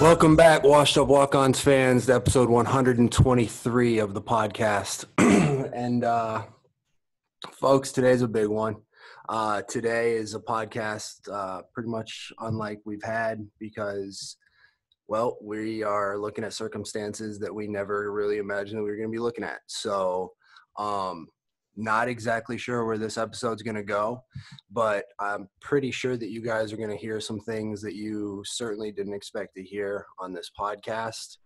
Welcome back, Washed Up Walk Ons fans, to episode 123 of the podcast. and, uh, folks, today's a big one. Uh, today is a podcast uh, pretty much unlike we've had because, well, we are looking at circumstances that we never really imagined that we were going to be looking at. So, um, not exactly sure where this episode's going to go, but I'm pretty sure that you guys are going to hear some things that you certainly didn't expect to hear on this podcast.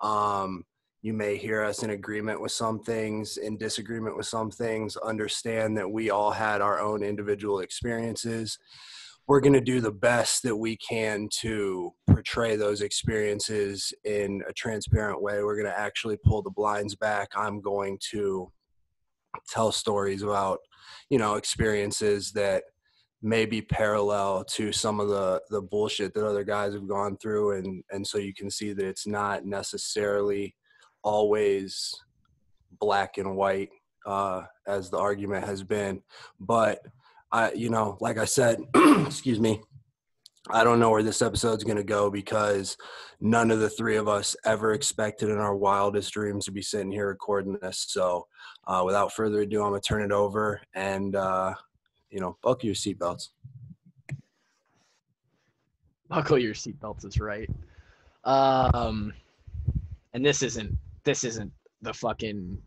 Um, you may hear us in agreement with some things, in disagreement with some things. Understand that we all had our own individual experiences. We're going to do the best that we can to portray those experiences in a transparent way. We're going to actually pull the blinds back. I'm going to tell stories about you know experiences that may be parallel to some of the the bullshit that other guys have gone through and and so you can see that it's not necessarily always black and white uh as the argument has been. But i you know like i said excuse me I don't know where this episode's going to go because none of the three of us ever expected in our wildest dreams to be sitting here recording this. So, uh, without further ado, I'm going to turn it over and, uh, you know, buckle your seatbelts. Buckle your seatbelts is right. Um, and this isn't this isn't the fucking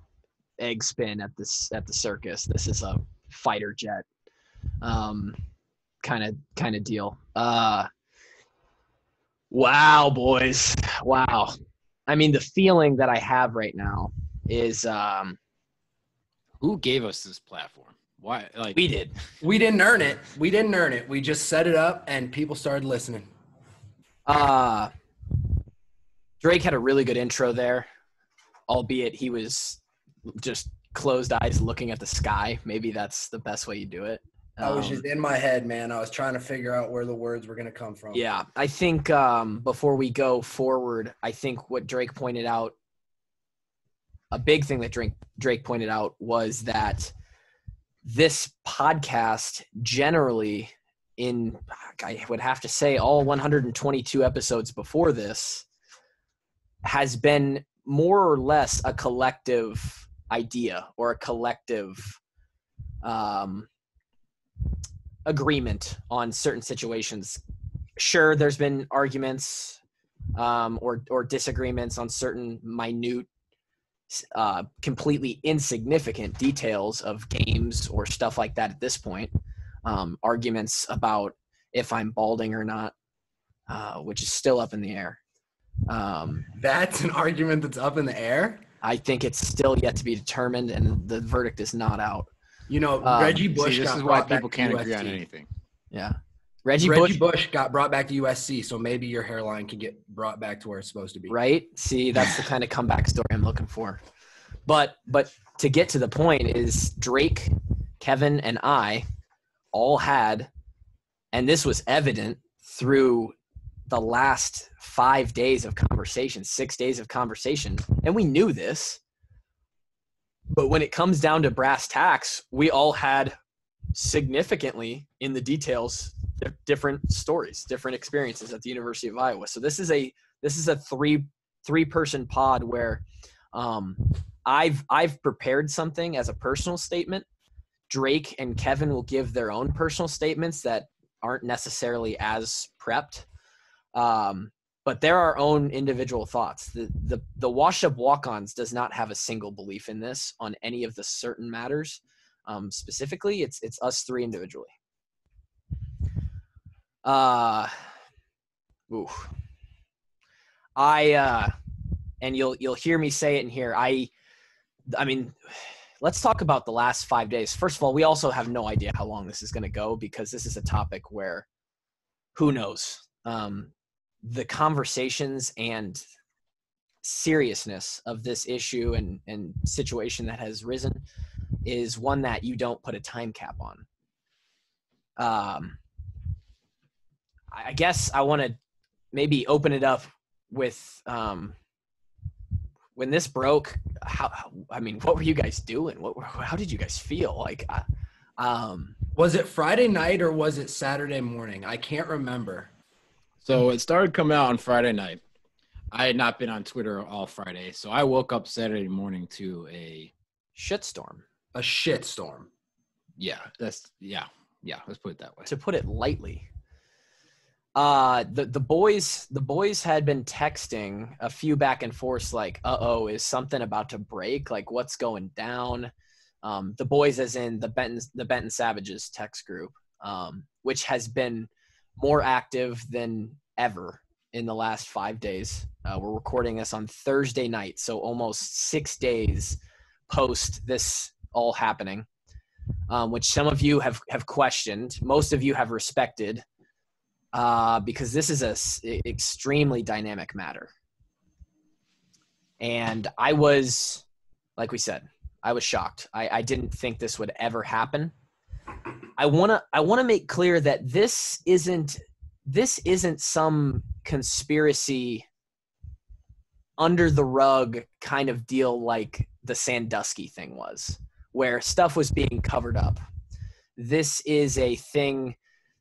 egg spin at this at the circus. This is a fighter jet. Um, kind of kind of deal. Uh wow, boys. Wow. I mean, the feeling that I have right now is um Who gave us this platform? Why? Like we did. We didn't earn it. We didn't earn it. We just set it up and people started listening. Uh Drake had a really good intro there, albeit he was just closed eyes looking at the sky. Maybe that's the best way you do it. I was Um, just in my head, man. I was trying to figure out where the words were going to come from. Yeah, I think um, before we go forward, I think what Drake pointed out, a big thing that Drake Drake pointed out was that this podcast generally, in I would have to say all 122 episodes before this, has been more or less a collective idea or a collective um, agreement on certain situations. Sure, there's been arguments um, or or disagreements on certain minute, uh, completely insignificant details of games or stuff like that. At this point, um, arguments about if I'm balding or not, uh, which is still up in the air. Um, That's an argument that's up in the air. I think it's still yet to be determined, and the verdict is not out. You know, Um, Reggie see, Bush this got is why people can't agree on anything. Yeah, Reggie, Reggie Bush, Bush got brought back to USC, so maybe your hairline can get brought back to where it's supposed to be. right? See, that's the kind of comeback story I'm looking for. But but to get to the point is Drake, Kevin, and I all had, and this was evident through the last five days of conversation, six days of conversation, and we knew this. But when it comes down to brass tacks, we all had significantly in the details different stories, different experiences at the University of Iowa. So this is a this is a three three person pod where um, I've I've prepared something as a personal statement. Drake and Kevin will give their own personal statements that aren't necessarily as prepped. Um, but they're our own individual thoughts. The the the wash up walk ons does not have a single belief in this on any of the certain matters. Um, specifically, it's it's us three individually. Uh, ooh. I uh, and you'll you'll hear me say it in here. I, I mean, let's talk about the last five days. First of all, we also have no idea how long this is going to go because this is a topic where, who knows, um, the conversations and seriousness of this issue and and situation that has risen is one that you don't put a time cap on. Um, I guess I want to maybe open it up with um, when this broke. How, I mean, what were you guys doing? What how did you guys feel? Like, I- um, Was it Friday night or was it Saturday morning? I can't remember. So it started coming out on Friday night. I had not been on Twitter all Friday, so I woke up Saturday morning to a Shitstorm, A shitstorm. yeah. That's yeah, yeah. Let's put it that way. to put it lightly. Uh, the the boys the boys had been texting a few back and forths like, "Uh oh, is something about to break? Like, what's going down?" Um, the boys, as in the Benton the Benton Savages text group, um, which has been more active than ever in the last five days. Uh, we're recording this on Thursday night, so almost six days post this all happening, um, which some of you have have questioned. Most of you have respected, uh, because this is a s- extremely dynamic matter. And I was, like we said, I was shocked. I, I didn't think this would ever happen. Mm-hmm. I wanna I wanna make clear that this isn't this isn't some conspiracy under the rug kind of deal like the Sandusky thing was, where stuff was being covered up. This is a thing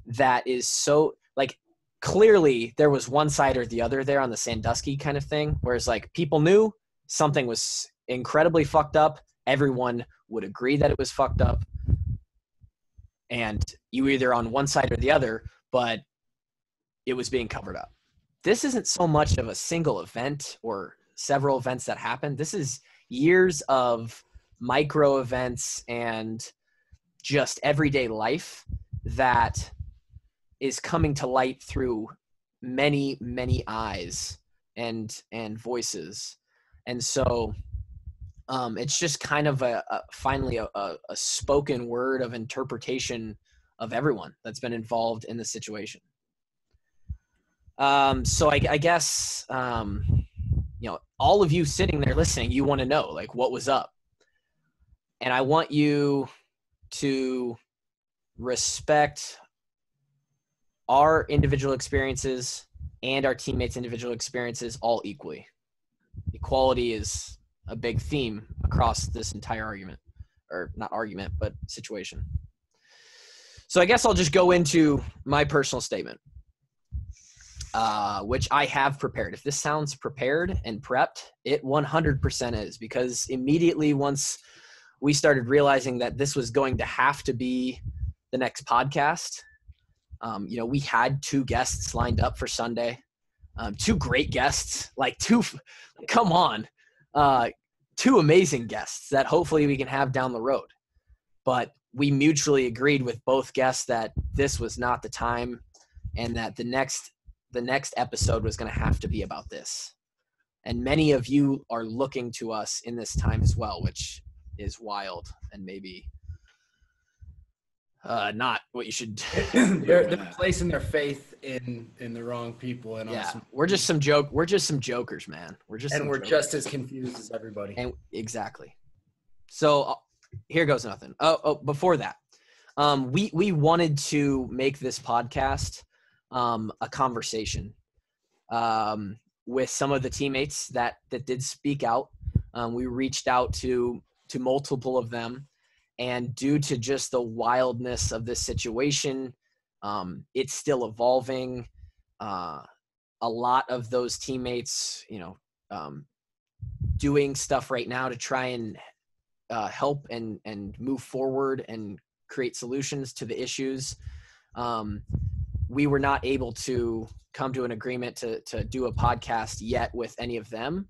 that is so like clearly there was one side or the other there on the Sandusky kind of thing, whereas like people knew something was incredibly fucked up. Everyone would agree that it was fucked up. And you were either on one side or the other, but it was being covered up. This isn't so much of a single event or several events that happened. This is years of micro events and just everyday life that is coming to light through many many eyes and and voices and so um, it's just kind of a, a finally a, a, a spoken word of interpretation of everyone that's been involved in the situation. Um, so I, I guess um, you know all of you sitting there listening you want to know like what was up. And i want you to respect our individual experiences and our teammates individual experiences all equally. Equality is a big theme across this entire argument or not argument but situation. So i guess i'll just go into my personal statement uh, which i have prepared. If this sounds prepared and prepped it 100% is because immediately once we started realizing that this was going to have to be the next podcast um, you know, we had two guests lined up for Sunday, um, two great guests, like two, come on, uh, two amazing guests that hopefully we can have down the road. But we mutually agreed with both guests that this was not the time, and that the next the next episode was going to have to be about this. And many of you are looking to us in this time as well, which is wild and maybe uh, not what you should. they're, they're placing their faith in in the wrong people, and yeah, we're just some joke. We're just some jokers, man. We're just and we're jokers. just as confused as everybody. and exactly. So uh, here goes nothing. Oh, oh, before that, um, we we wanted to make this podcast um, a conversation um, with some of the teammates that that did speak out. Um, we reached out to to multiple of them, and due to just the wildness of this situation, um, it's still evolving. Uh, a lot of those teammates, you know, um, doing stuff right now to try and uh, help and and move forward and create solutions to the issues. Um, we were not able to come to an agreement to to do a podcast yet with any of them,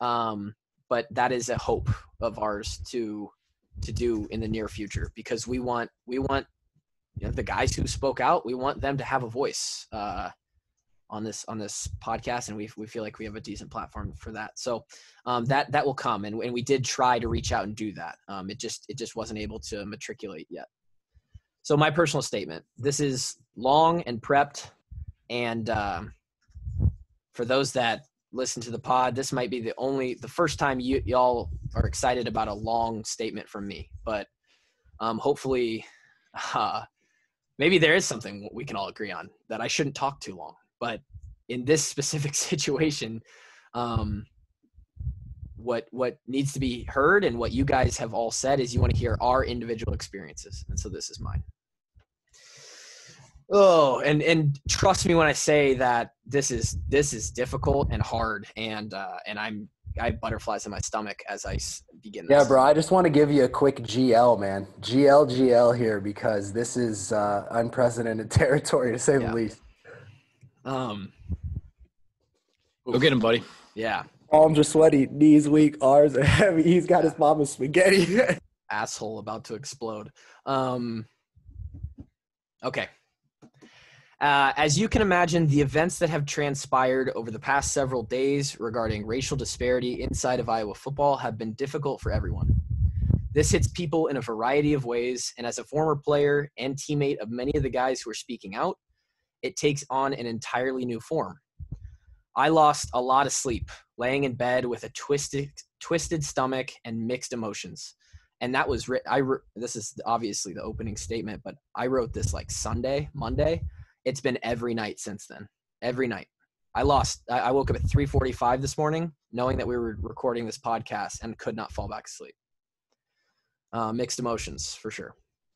um, but that is a hope of ours to to do in the near future because we want we want you know, the guys who spoke out. We want them to have a voice. Uh, on this on this podcast and we, we feel like we have a decent platform for that so um, that that will come and, and we did try to reach out and do that um, it just it just wasn't able to matriculate yet so my personal statement this is long and prepped and um, for those that listen to the pod this might be the only the first time you y'all are excited about a long statement from me but um, hopefully uh, maybe there is something we can all agree on that i shouldn't talk too long but in this specific situation um, what what needs to be heard and what you guys have all said is you want to hear our individual experiences and so this is mine Oh, and and trust me when I say that this is this is difficult and hard, and uh, and I'm I have butterflies in my stomach as i begin. This. Yeah, bro. I just want to give you a quick GL, man. GL, GL here because this is uh, unprecedented territory to say Yeah. the least. Um. Go get him, buddy. Yeah. Arms are sweaty, knees weak, arms are heavy. He's got his mama's spaghetti. asshole about to explode. Um, okay. Uh, as you can imagine, the events that have transpired over the past several days regarding racial disparity inside of Iowa football have been difficult for everyone. This hits people in a variety of ways, and as a former player and teammate of many of the guys who are speaking out, it takes on an entirely new form. I lost a lot of sleep laying in bed with a twisted, twisted stomach and mixed emotions and that was I this is obviously the opening statement, but I wrote this like Sunday, Monday. It's been every night since then. Every night. I lost. I, woke up at 3:45 this morning, knowing that we were recording this podcast, and could not fall back asleep. Uh, mixed emotions for sure.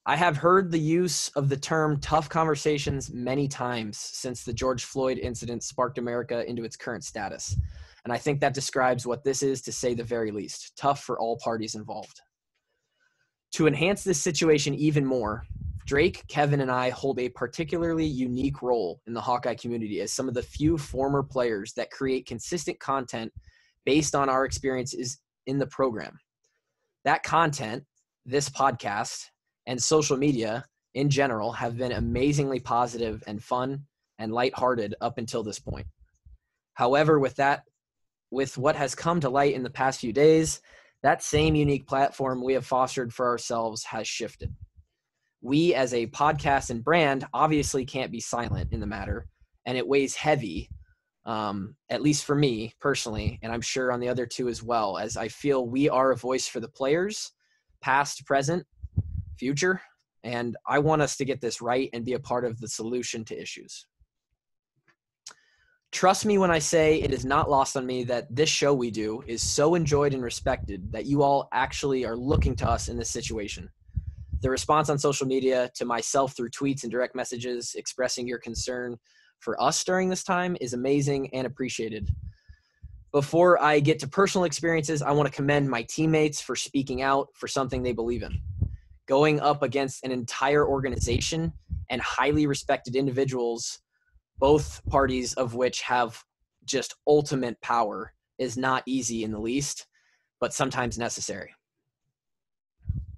I have heard the use of the term tough conversations many times since the George Floyd incident sparked America into its current status. And I think that describes what this is to say the very least tough for all parties involved. To enhance this situation even more, Drake, Kevin, and I hold a particularly unique role in the Hawkeye community as some of the few former players that create consistent content based on our experiences in the program. That content, this podcast, and social media in general have been amazingly positive and fun and lighthearted up until this point. However, with that, with what has come to light in the past few days, that same unique platform we have fostered for ourselves has shifted. We, as a podcast and brand, obviously can't be silent in the matter, and it weighs heavy, um, at least for me personally, and I'm sure on the other two as well, as I feel we are a voice for the players, past, present, future, and I want us to get this right and be a part of the solution to issues. Trust me when I say it is not lost on me that this show we do is so enjoyed and respected that you all actually are looking to us in this situation. The response on social media to myself through tweets and direct messages expressing your concern for us during this time is amazing and appreciated. Before I get to personal experiences, I want to commend my teammates for speaking out for something they believe in. Going up against an entire organization and highly respected individuals both parties of which have just ultimate power is not easy in the least, but sometimes necessary.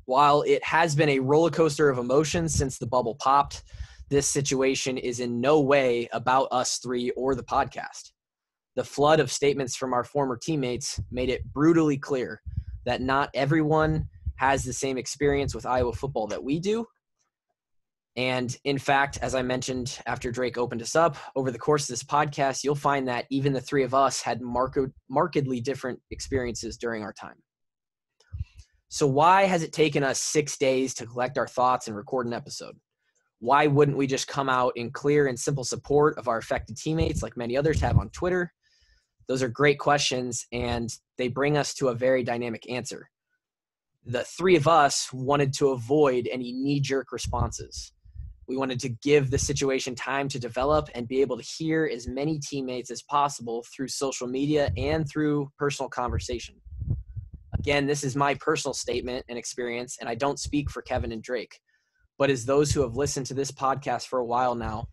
While it has been a roller coaster of emotions since the bubble popped, this situation is in no way about us three or the podcast. The flood of statements from our former teammates made it brutally clear that not everyone has the same experience with Iowa football that we do, and in fact, as I mentioned after Drake opened us up, over the course of this podcast, you'll find that even the three of us had marked, markedly different experiences during our time. So, why has it taken us six days to collect our thoughts and record an episode? Why wouldn't we just come out in clear and simple support of our affected teammates like many others have on Twitter? Those are great questions, and they bring us to a very dynamic answer. The three of us wanted to avoid any knee jerk responses. We wanted to give the situation time to develop and be able to hear as many teammates as possible through social media and through personal conversation. Again, this is my personal statement and experience, and I don't speak for Kevin and Drake. But as those who have listened to this podcast for a while now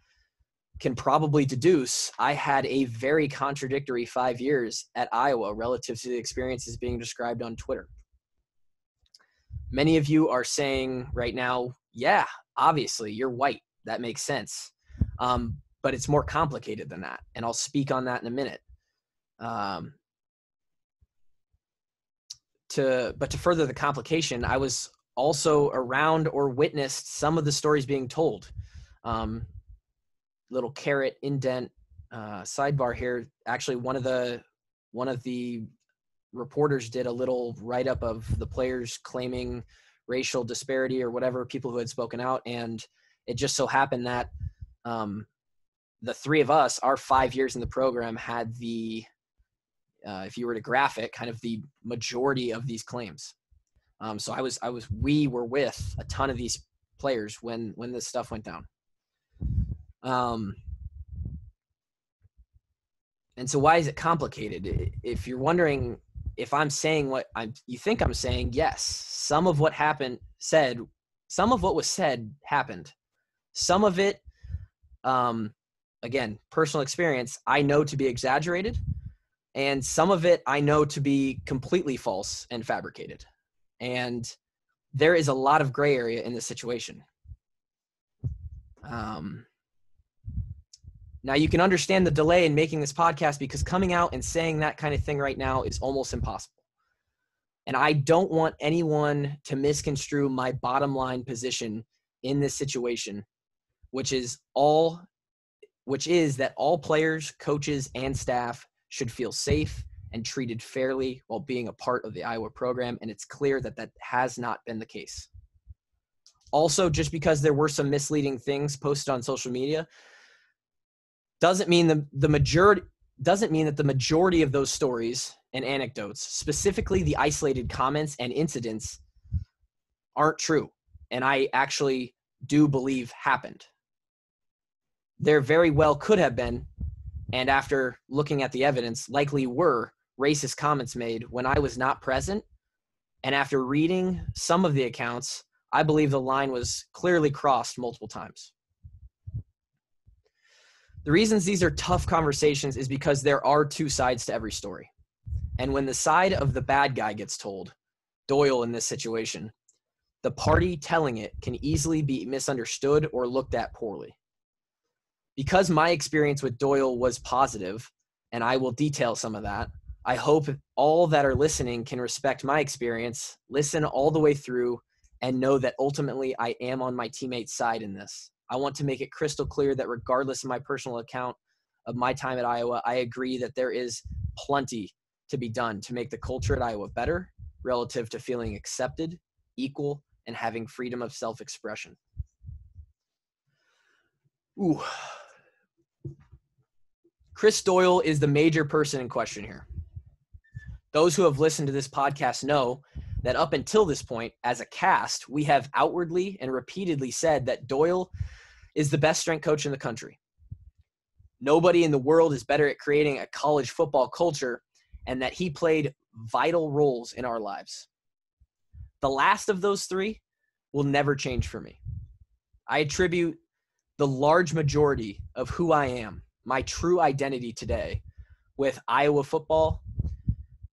can probably deduce, I had a very contradictory five years at Iowa relative to the experiences being described on Twitter. Many of you are saying right now, yeah, obviously you're white that makes sense um, but it's more complicated than that and i'll speak on that in a minute um, to but to further the complication i was also around or witnessed some of the stories being told. Um, little carrot indent uh, sidebar here. Actually one of the one of the reporters did a little write up of the players claiming racial disparity or whatever people who had spoken out and it just so happened that um, the three of us our five years in the program had the uh, if you were to graph it kind of the majority of these claims um, so i was i was we were with a ton of these players when when this stuff went down Um, and so, why is it complicated? If you're wondering if I'm saying what I'm, you think I'm saying, yes, some of what happened said, some of what was said happened. Some of it, um, again, personal experience, I know to be exaggerated, and some of it I know to be completely false and fabricated. And there is a lot of gray area in this situation. Um, now you can understand the delay in making this podcast because coming out and saying that kind of thing right now is almost impossible. And I don't want anyone to misconstrue my bottom line position in this situation, which is all which is that all players, coaches, and staff should feel safe and treated fairly while being a part of the Iowa program. And it's clear that that has not been the case. Also, just because there were some misleading things posted on social media doesn't mean the, the majority doesn't mean that the majority of those stories and anecdotes, specifically the isolated comments and incidents, aren't true. And I actually do believe happened. There very well could have been, and after looking at the evidence, likely were racist comments made when I was not present. And after reading some of the accounts, I believe the line was clearly crossed multiple times. The reasons these are tough conversations is because there are two sides to every story. And when the side of the bad guy gets told, Doyle in this situation, the party telling it can easily be misunderstood or looked at poorly. Because my experience with Doyle was positive, and I will detail some of that, I hope all that are listening can respect my experience, listen all the way through, and know that ultimately I am on my teammate's side in this. I want to make it crystal clear that regardless of my personal account of my time at Iowa, I agree that there is plenty to be done to make the culture at Iowa better relative to feeling accepted, equal, and having freedom of self expression. Ooh. Chris Doyle is the major person in question here. Those who have listened to this podcast know that up until this point, as a cast, we have outwardly and repeatedly said that Doyle is the best strength coach in the country. Nobody in the world is better at creating a college football culture, and that he played vital roles in our lives. The last of those three will never change for me. I attribute the large majority of who I am, my true identity today, with Iowa football,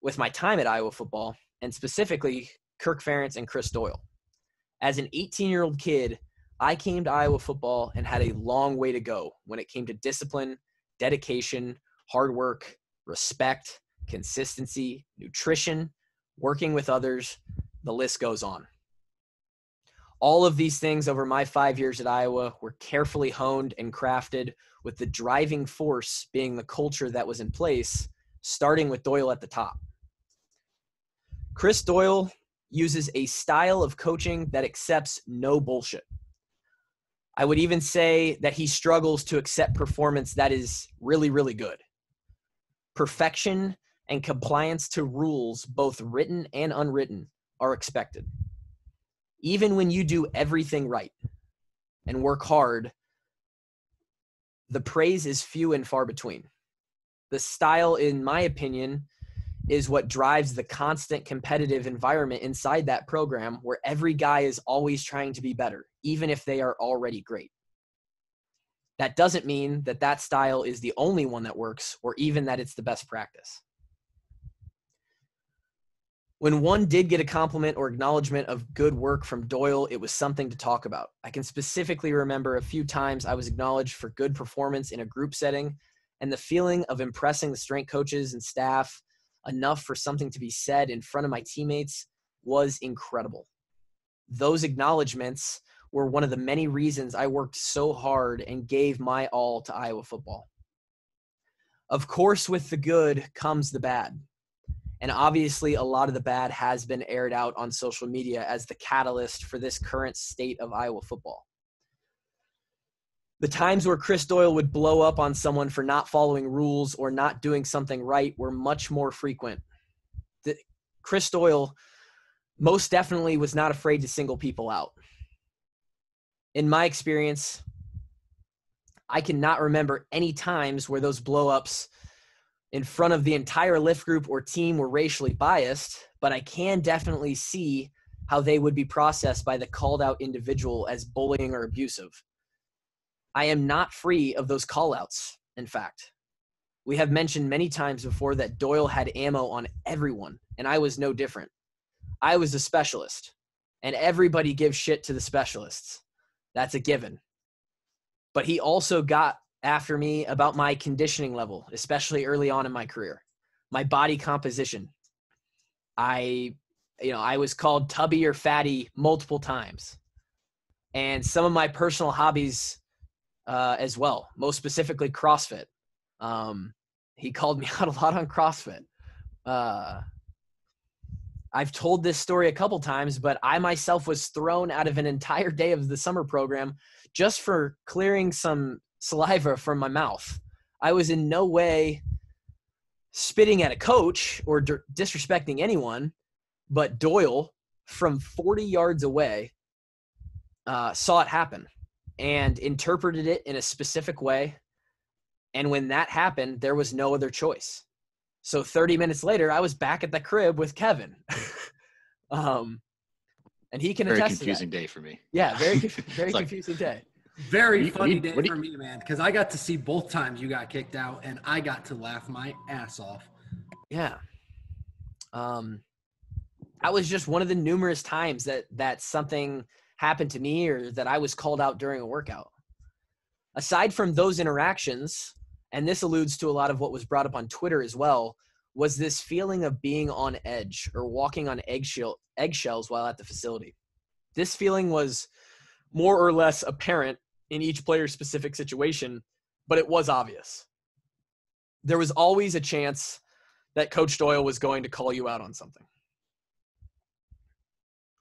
with my time at Iowa football, and specifically Kirk Ferentz and Chris Doyle. As an 18 year old kid, I came to Iowa football and had a long way to go when it came to discipline, dedication, hard work, respect, consistency, nutrition, working with others. The list goes on. All of these things over my five years at Iowa were carefully honed and crafted with the driving force being the culture that was in place, starting with Doyle at the top. Chris Doyle uses a style of coaching that accepts no bullshit. I would even say that he struggles to accept performance that is really, really good. Perfection and compliance to rules, both written and unwritten, are expected. Even when you do everything right and work hard, the praise is few and far between. The style, in my opinion, is what drives the constant competitive environment inside that program where every guy is always trying to be better, even if they are already great. That doesn't mean that that style is the only one that works or even that it's the best practice. When one did get a compliment or acknowledgement of good work from Doyle, it was something to talk about. I can specifically remember a few times I was acknowledged for good performance in a group setting, and the feeling of impressing the strength coaches and staff enough for something to be said in front of my teammates was incredible. Those acknowledgments were one of the many reasons I worked so hard and gave my all to Iowa football. Of course, with the good comes the bad. And obviously, a lot of the bad has been aired out on social media as the catalyst for this current state of Iowa football the times where Chris Doyle would blow up on someone for not following rules or not doing something right were much more frequent. The, Chris Doyle most definitely was not afraid to single people out. In my experience, I cannot remember any times where those blowups in front of the entire lift group or team were racially biased, but I can definitely see how they would be processed by the called out individual as bullying or abusive. I am not free of those callouts, in fact. We have mentioned many times before that Doyle had ammo on everyone, and I was no different. I was a specialist, and everybody gives shit to the specialists. That's a given. But he also got after me about my conditioning level, especially early on in my career, my body composition. I, you know, I was called tubby or fatty multiple times. And some of my personal hobbies uh, as well, most specifically CrossFit. Um, he called me out a lot on CrossFit. Uh, I've told this story a couple times, but I myself was thrown out of an entire day of the summer program just for clearing some saliva from my mouth. I was in no way spitting at a coach or d- disrespecting anyone, but Doyle from 40 yards away uh, saw it happen and interpreted it in a specific way. And when that happened, there was no other choice. So 30 minutes later, I was back at the crib with Kevin. um, and he can Very attest confusing to that. day for me. Yeah, very very like- confusing day. Very you- funny you- day do for me, man, because I got to see both times you got kicked out, and I got to laugh my ass off. Yeah. Um, that was just one of the numerous times that that something happened to me or that I was called out during a workout. Aside from those interactions, and this alludes to a lot of what was brought up on Twitter as well, was this feeling of being on edge or walking on eggshell eggshells while at the facility. This feeling was more or less apparent in each player's specific situation, but it was obvious. There was always a chance that Coach Doyle was going to call you out on something.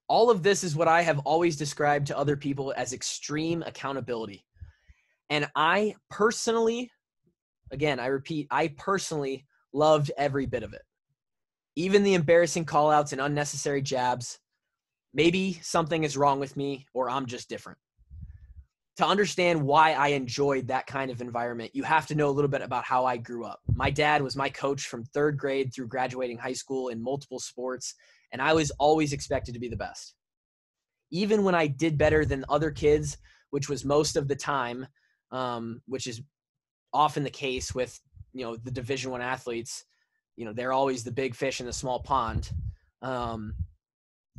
All of this is what I have always described to other people as extreme accountability. And I personally, again, I repeat, I personally loved every bit of it. Even the embarrassing callouts and unnecessary jabs. Maybe something is wrong with me or I'm just different. To understand why I enjoyed that kind of environment, you have to know a little bit about how I grew up. My dad was my coach from third grade through graduating high school in multiple sports, and I was always expected to be the best. Even when I did better than other kids, which was most of the time, um, which is often the case with you know the Division One athletes, you know they're always the big fish in the small pond. Um,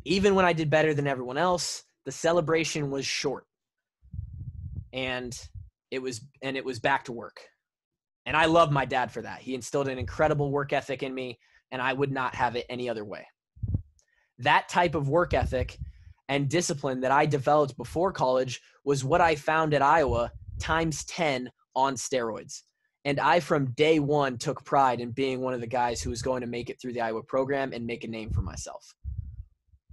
even when I did better than everyone else, the celebration was short and it was and it was back to work. And i love my dad for that. He instilled an incredible work ethic in me and i would not have it any other way. That type of work ethic and discipline that i developed before college was what i found at iowa times 10 on steroids. And i from day one took pride in being one of the guys who was going to make it through the iowa program and make a name for myself.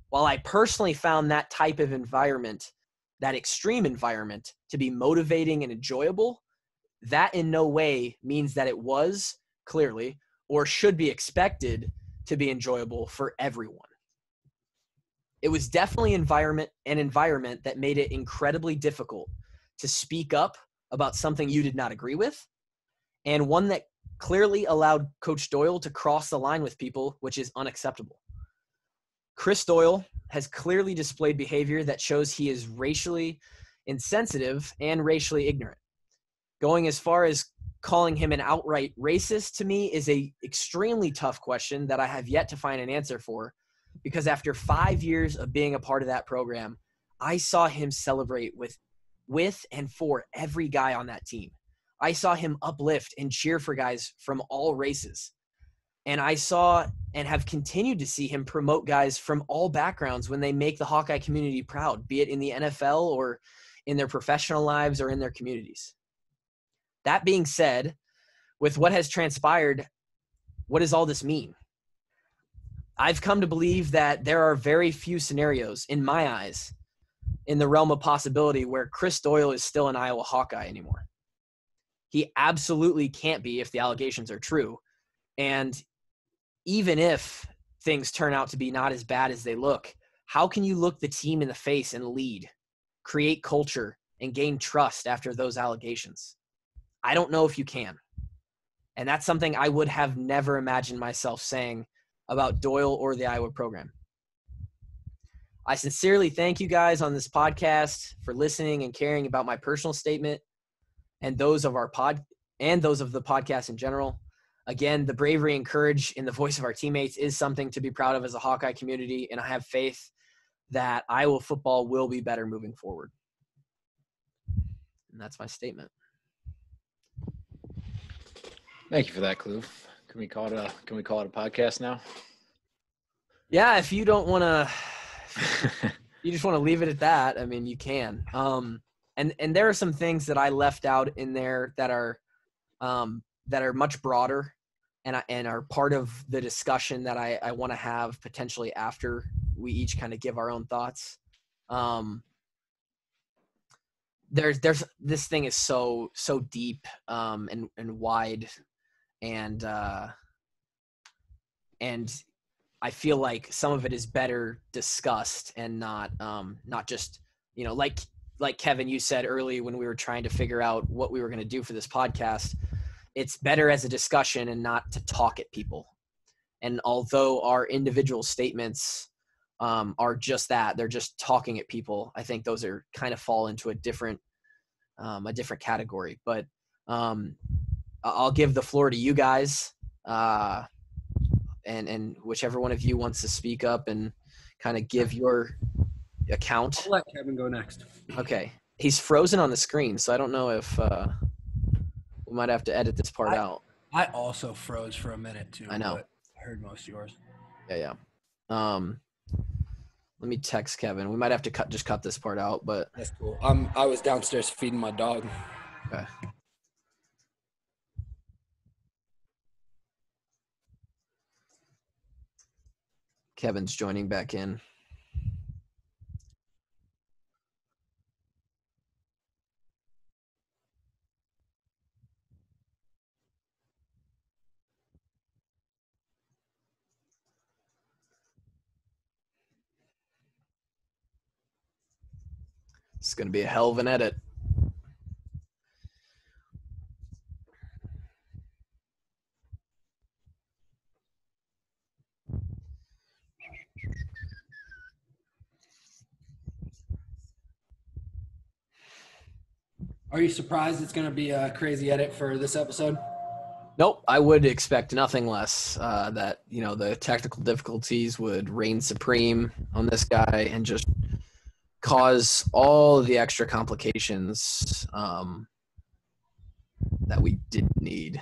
While i personally found that type of environment that extreme environment to be motivating and enjoyable, that in no way means that it was clearly or should be expected to be enjoyable for everyone. It was definitely environment an environment that made it incredibly difficult to speak up about something you did not agree with and one that clearly allowed coach Doyle to cross the line with people which is unacceptable. Chris Doyle has clearly displayed behavior that shows he is racially insensitive and racially ignorant. Going as far as calling him an outright racist to me is a extremely tough question that I have yet to find an answer for because after 5 years of being a part of that program, I saw him celebrate with with and for every guy on that team. I saw him uplift and cheer for guys from all races. And I saw and have continued to see him promote guys from all backgrounds when they make the Hawkeye community proud, be it in the NFL or in their professional lives or in their communities. That being said, with what has transpired, what does all this mean? I've come to believe that there are very few scenarios, in my eyes, in the realm of possibility where Chris Doyle is still an Iowa Hawkeye anymore. He absolutely can't be if the allegations are true. And even if things turn out to be not as bad as they look, how can you look the team in the face and lead, create culture, and gain trust after those allegations? I don't know if you can. And that's something I would have never imagined myself saying about Doyle or the Iowa program. I sincerely thank you guys on this podcast for listening and caring about my personal statement and those of our pod and those of the podcast in general. Again, the bravery and courage in the voice of our teammates is something to be proud of as a Hawkeye community, and I have faith that Iowa football will be better moving forward. And that's my statement. Thank you for that, Clue. Can we call it a Can we call it a podcast now? Yeah, if you don't want to, you just want to leave it at that. I mean, you can. Um, and and there are some things that I left out in there that are, um, that are much broader, and and are part of the discussion that I I want to have potentially after we each kind of give our own thoughts. Um, there's there's this thing is so so deep um, and and wide, and uh, and I feel like some of it is better discussed and not um, not just you know like like Kevin you said early when we were trying to figure out what we were going to do for this podcast. It's better as a discussion and not to talk at people. And although our individual statements um, are just that, they're just talking at people. I think those are kind of fall into a different um, a different category. But um, I'll give the floor to you guys. Uh, and and whichever one of you wants to speak up and kind of give your account. I'll let Kevin go next. Okay, he's frozen on the screen, so I don't know if uh, we might have to edit this part I- out. I also froze for a minute too. I know. I heard most of yours. Yeah, yeah. Um, let me text Kevin. We might have to cut just cut this part out, but That's cool. Um, I was downstairs feeding my dog. okay. Kevin's joining back in. It's going to be a hell of an edit. Are you surprised it's going to be a crazy edit for this episode? Nope, I would expect nothing less uh, that you know the technical difficulties would reign supreme on this guy and just cause all the extra complications um, that we didn't need.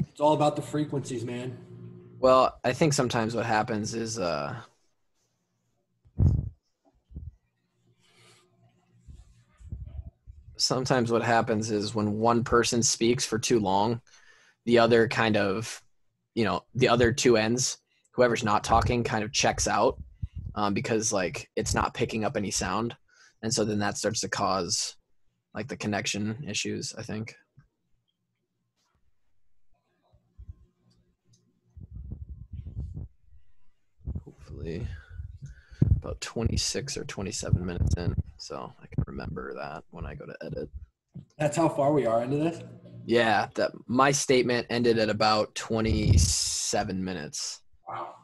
It's all about the frequencies, man. Well, I think sometimes what happens is uh, sometimes what happens is when one person speaks for too long, the other kind of, you know, the other two ends, whoever's not talking, kind of checks out um, because like it's not picking up any sound, and so then that starts to cause like the connection issues. I think. Hopefully, about 26 or 27 minutes in, so I can remember that when I go to edit. That's how far we are into this. Yeah, that my statement ended at about 27 minutes. Wow.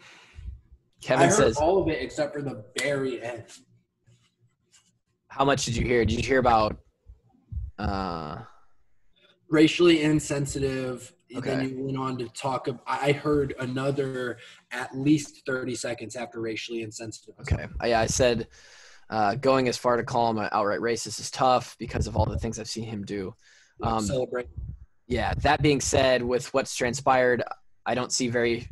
I Kevin heard says, all of it except for the very end. "How much did you hear? Did you hear about?" Uh, Racially insensitive. Okay. Then you went on to talk. About, I heard another at least thirty seconds after racially insensitive. okay, I, yeah, I said uh, going as far to call him an outright racist is tough because of all the things I've seen him do. Um, Celebrate. yeah that being said with what's transpired i don't see very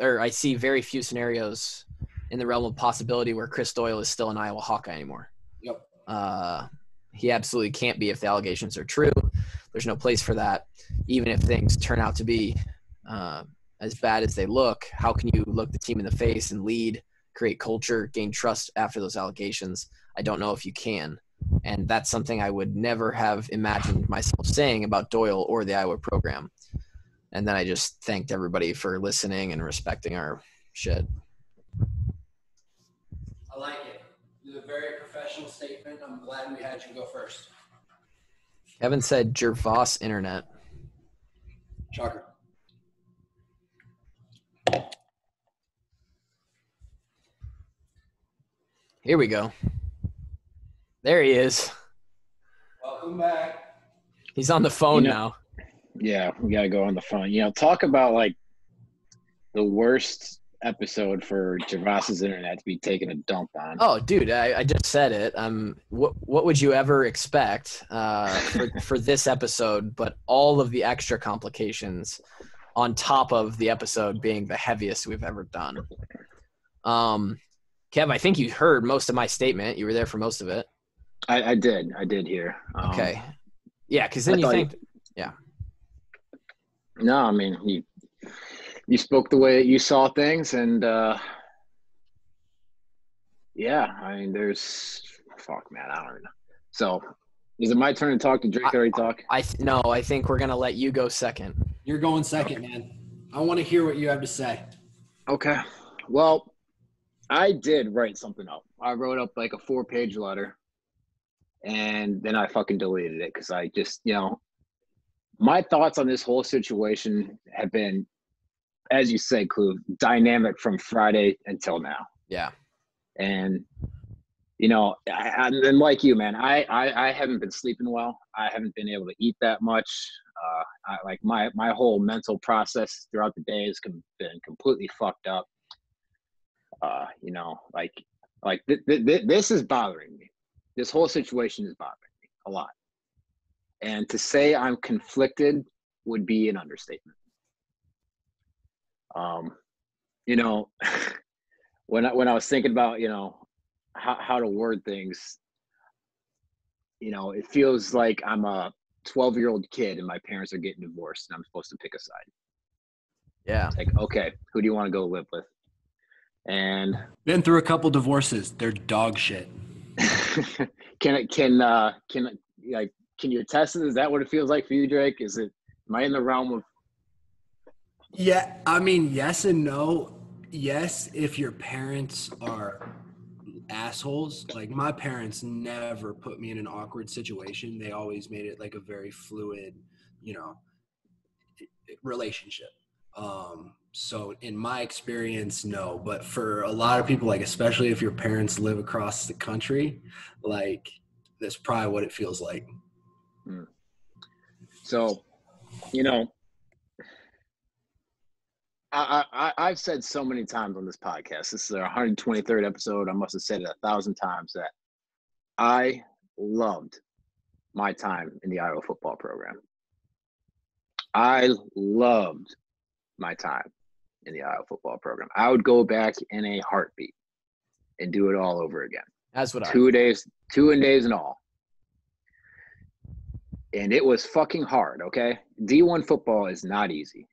or i see very few scenarios in the realm of possibility where chris doyle is still an iowa hawkeye anymore Yep. uh, he absolutely can't be if the allegations are true there's no place for that even if things turn out to be uh, as bad as they look how can you look the team in the face and lead create culture gain trust after those allegations i don't know if you can and that's something I would never have imagined myself saying about Doyle or the Iowa program. And then I just thanked everybody for listening and respecting our shit. I like it. It's a very professional statement. I'm glad we had you go first. Kevin said Gervais internet. Shocker. Here we go. There he is. Welcome back. He's on the phone You know- now. Yeah, we gotta go on the phone. You know, talk about like the worst episode for Gervais's internet to be taking a dump on. Oh, dude, I, I just said it. Um, what what would you ever expect uh, for for this episode? But all of the extra complications on top of the episode being the heaviest we've ever done. Um, Kev, I think you heard most of my statement. You were there for most of it. I, I did, I did hear. Um, Okay, yeah, because then you think, No, I mean you you spoke the way that you saw things, and uh yeah, I mean there's fuck, man, I don't even know. So, is it my turn to talk? Did Drake already talk? I th- no, I think we're gonna let you go second. You're going second, man. I want to hear what you have to say. Okay. Well, I did write something up. I wrote up like a four page letter and then I fucking deleted it because I just, you know, my thoughts on this whole situation have been, as you say, Clue, dynamic from Friday until now. Yeah, And, you know, I, and like you, man, I, I, I haven't been sleeping well. I haven't been able to eat that much. Uh, I, like my, my whole mental process throughout the day has com- been completely fucked up. Uh, you know, like, like th- th- th- this is bothering me. This whole situation is bothering me a lot. And to say I'm conflicted would be an understatement. Um, you know, when I, when I was thinking about, you know, how, how to word things, you know, it feels like I'm a 12 year old kid and my parents are getting divorced and I'm supposed to pick a side. yeah. It's like, okay, who do you want to go live with? And Been through a couple divorces. They're dog shit. can it, can, uh, can, like, can you attest to this? Is that what it feels like for you, Drake? Is it, am I in the realm of, Yeah, I mean, yes and no. Yes, if your parents are assholes. Like my parents never put me in an awkward situation. They always made it like a very fluid, you know, relationship. Um, so in my experience, no. But for a lot of people, like especially if your parents live across the country, like that's probably what it feels like. So, you know, I, I I've said so many times on this podcast. This is our 123rd episode. I must have said it a thousand times that I loved my time in the Iowa football program. I loved my time in the Iowa football program. I would go back in a heartbeat and do it all over again That's what I. two days, two and days and all. And it was fucking hard, okay? D1 football is not easy.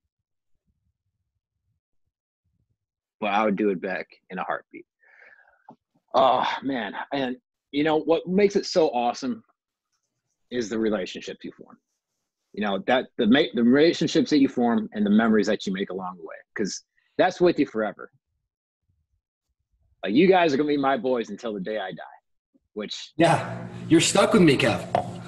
But I would do it back in a heartbeat. Oh, man. And you know what makes it so awesome is the relationships you form. You know, that the ma- the relationships that you form and the memories that you make along the way cuz that's with you forever. Like you guys are going to be my boys until the day I die. Which Yeah, you're stuck with me, Kev.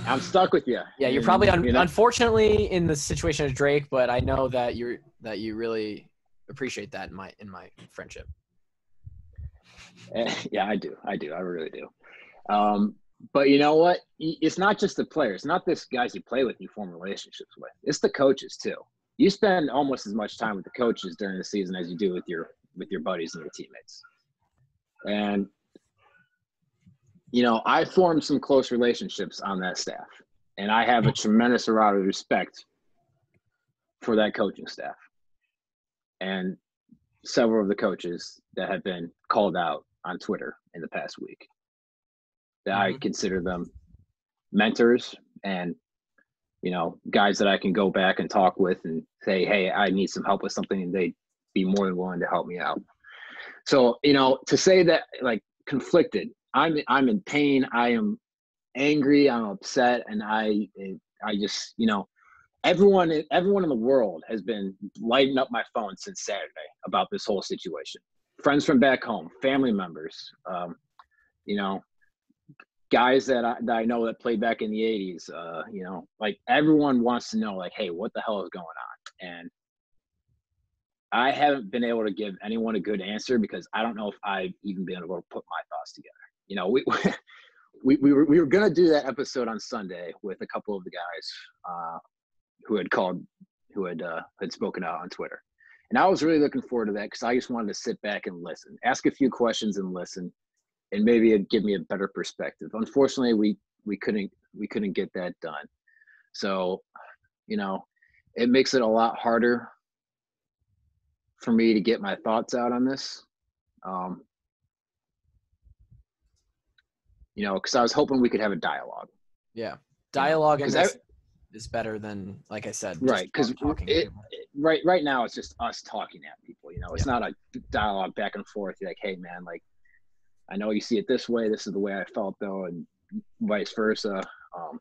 I'm stuck with you. Yeah, you're And, probably un- you know, unfortunately in the situation of Drake, but I know that you're that you really appreciate that in my in my friendship. eh, yeah, I do. I do. I really do. Um, but you know what? It's not just the players. Not this guys you play with, you form relationships with. It's the coaches too. You spend almost as much time with the coaches during the season as you do with your with your buddies and your teammates. And you know, I formed some close relationships on that staff, and I have a tremendous amount of respect for that coaching staff and several of the coaches that have been called out on Twitter in the past week. That I Mhm. consider them mentors and you know guys that I can go back and talk with and say, "Hey, I need some help with something," and they'd be more than willing to help me out. So you know, to say that like conflicted, I'm I'm in pain. I am angry. I'm upset, and I I just you know everyone everyone in the world has been lighting up my phone since Saturday about this whole situation. Friends from back home, family members, um, you know, guys that I, that I know that played back in the 80s, uh, you know, like everyone wants to know, like, hey, what the hell is going on? And I haven't been able to give anyone a good answer because I don't know if I've even been able to put my thoughts together. You know, we we, we were we were gonna do that episode on Sunday with a couple of the guys uh, who had called, who had uh, had spoken out on Twitter, and I was really looking forward to that because I just wanted to sit back and listen, ask a few questions and listen, and maybe it'd give me a better perspective. Unfortunately, we we couldn't we couldn't get that done, so you know, it makes it a lot harder for me to get my thoughts out on this. Um, you know, because I was hoping we could have a dialogue. Yeah, dialogue and 'Cause I- this is better than, like I said, right because talking to it, people. it- right right now it's just us talking at people you know it's Yeah. not a dialogue back and forth You're like hey man like i know you see it this way this is the way i felt though and vice versa um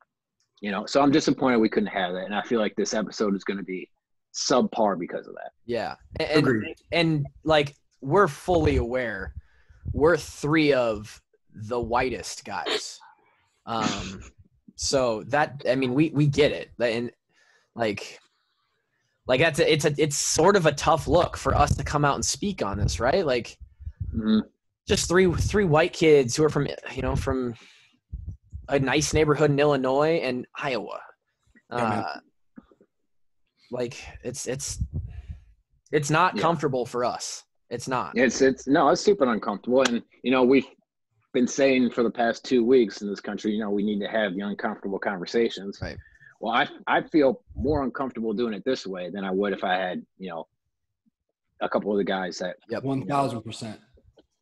you know so i'm disappointed we couldn't have that and i feel like this episode is going to be subpar because of that Yeah, A- and Agreed. and like we're fully aware, we're three of the whitest guys. Um, so that I mean, we we get it, and like, like that's a, it's a it's sort of a tough look for us to come out and speak on this, right? Like, Mhm. just three three white kids who are from you know from a nice neighborhood in Illinois and Iowa. Yeah. Uh, like it's it's it's not Yeah. comfortable for us. It's not. it's it's no it's super uncomfortable and you know we've been saying for the past two weeks in this country you know we need to have the uncomfortable conversations Right. well i i feel more uncomfortable doing it this way than i would if i had you know a couple of the guys that Yep. One thousand percent.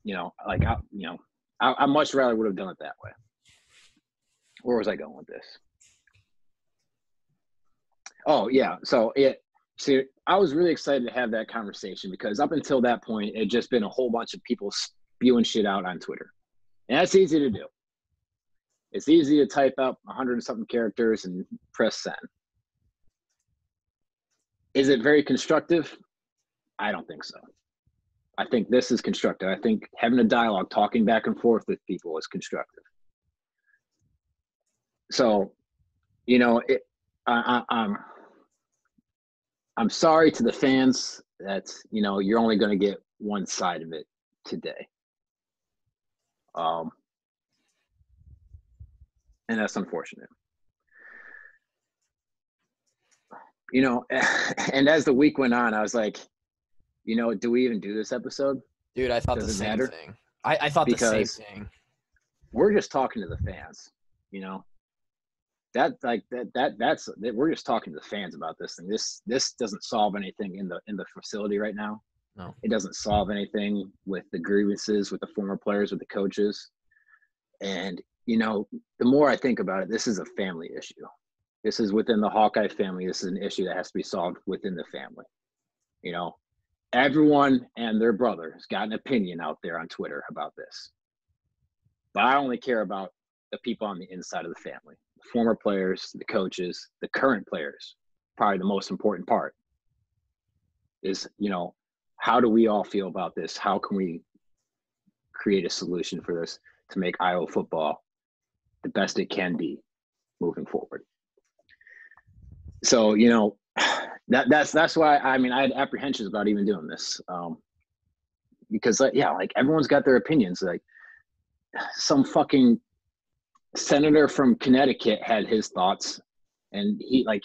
you know like i you know i, I much rather would have done it that way where was i going with this oh yeah so it see i was really excited to have that conversation because up until that point it just been a whole bunch of people spewing shit out on twitter and that's easy to do it's easy to type up 100 and something characters and press send is it very constructive i don't think so I think this is constructive. I think having a dialogue, talking back and forth with people is constructive. So, you know, it, I, I, I'm, I'm sorry to the fans that you know you're only going to get one side of it today. Um, and that's unfortunate. You know, and as the week went on, I was like, you know, do we even do this episode? Dude, I thought the Does it same matter? thing. I, I thought the same thing. We're just talking to the fans, you know. That like that that that's that we're just talking to the fans about this thing. This this doesn't solve anything in the in the facility right now. No. It doesn't solve anything with the grievances with the former players, with the coaches. And you know, the more I think about it, this is a family issue. This is within the Hawkeye family. This is an issue that has to be solved within the family. You know, everyone and their brother has got an opinion out there on Twitter about this. But I only care about the people on the inside of the family the former players, the coaches, the current players. Probably the most important part is, you know, how do we all feel about this? How can we create a solution for this to make Iowa football the best it can be moving forward? So, you know, that that's that's why I mean I had apprehensions about even doing this. Um because like yeah, like everyone's got their opinions. Like some fucking senator from Connecticut had his thoughts and he like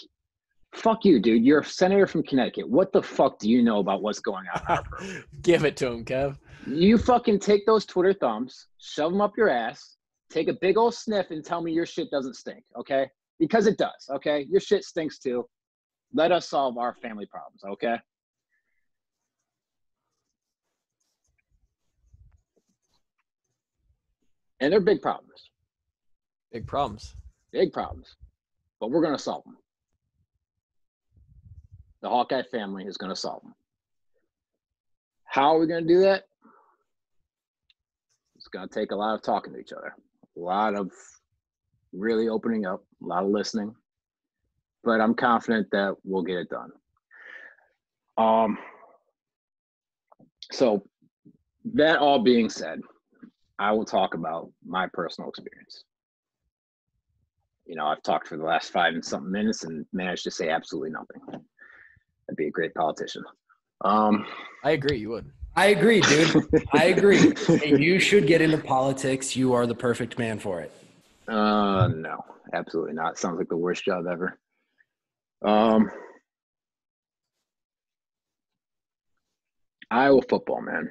fuck you, dude. You're a senator from Connecticut. What the fuck do you know about what's going on? in our program? Give it to him, Kev. you fucking take those Twitter thumbs, shove them up your ass, take a big old sniff, and tell me your shit doesn't stink, okay? Because it does, okay? Your shit stinks too. Let us solve our family problems, okay? And they're big problems, Big problems. big problems, but we're going to solve them. The Hawkeye family is going to solve them. How are we going to do that? It's going to take a lot of talking to each other, a lot of really opening up, a lot of listening. but I'm confident that we'll get it done. Um, so that all being said, I will talk about my personal experience. You know, I've talked for the last five and something minutes and managed to say absolutely nothing. I'd be a great politician. Um, I agree. You would. I agree, dude. I agree. You should get into politics. You are the perfect man for it. Uh, no, absolutely not. Sounds like the worst job ever. Um, Iowa football, man.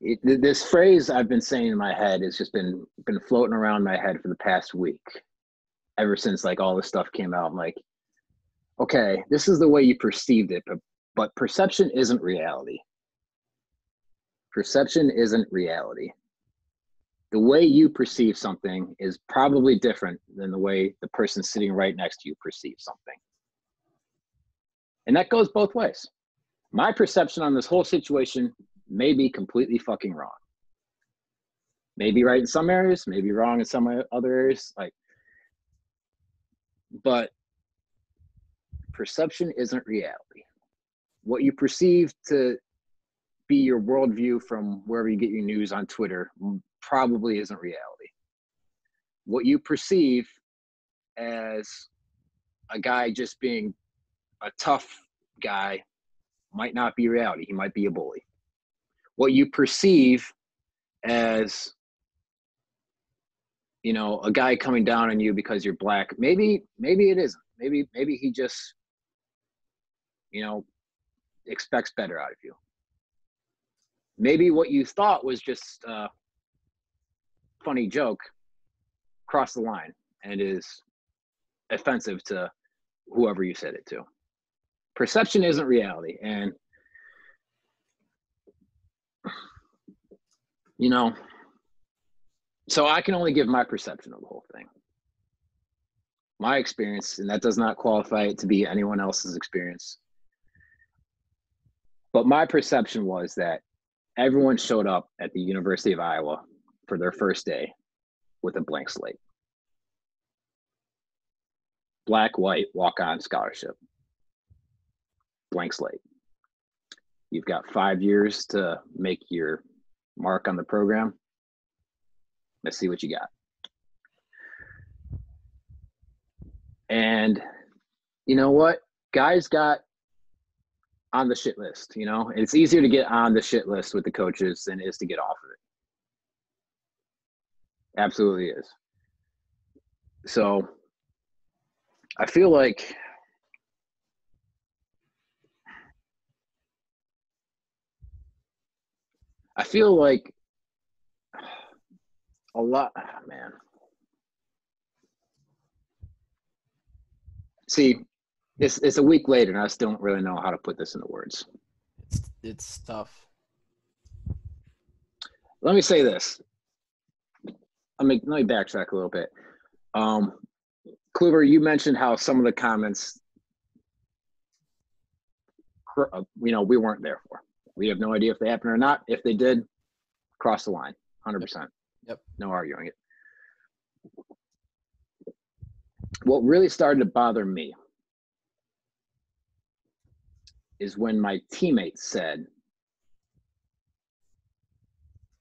It, this phrase I've been saying in my head has just been been floating around my head for the past week, ever since like all this stuff came out. I'm like, okay, this is the way you perceived it, but but perception isn't reality. Perception isn't reality. The way you perceive something is probably different than the way the person sitting right next to you perceives something. And that goes both ways. My perception on this whole situation may be completely fucking wrong. Maybe right in some areas, maybe wrong in some other areas. Like, but perception isn't reality. What you perceive to be your worldview from wherever you get your news on Twitter probably isn't reality. What you perceive as a guy just being a tough guy might not be reality. He might be a bully. What you perceive as you know a guy coming down on you because you're black maybe maybe it isn't maybe maybe he just you know expects better out of you. Maybe what you thought was just a funny joke crossed the line and is offensive to whoever you said it to. Perception isn't reality and you know so i can only give my perception of the whole thing. My experience and that does not qualify it to be anyone else's experience but my perception was that everyone showed up at the university of iowa for their first day with a blank slate black white walk on scholarship blank slate. You've got five years to make your mark on the program. Let's see what you got. And you know what? Guys got on the shit list, you know? It's easier to get on the shit list with the coaches than it is to get off of it. Absolutely is. So I feel like I feel like a lot, oh, man. See, it's it's a week later, and I still don't really know how to put this into words. It's it's tough. Let me say this. Let me let me backtrack a little bit. Um, Kluver, you mentioned how some of the comments, uh, you know, we weren't there for. We have no idea if they happened or not. If they did, cross the line, hundred percent. Yep. No arguing it. What really started to bother me is when my teammates said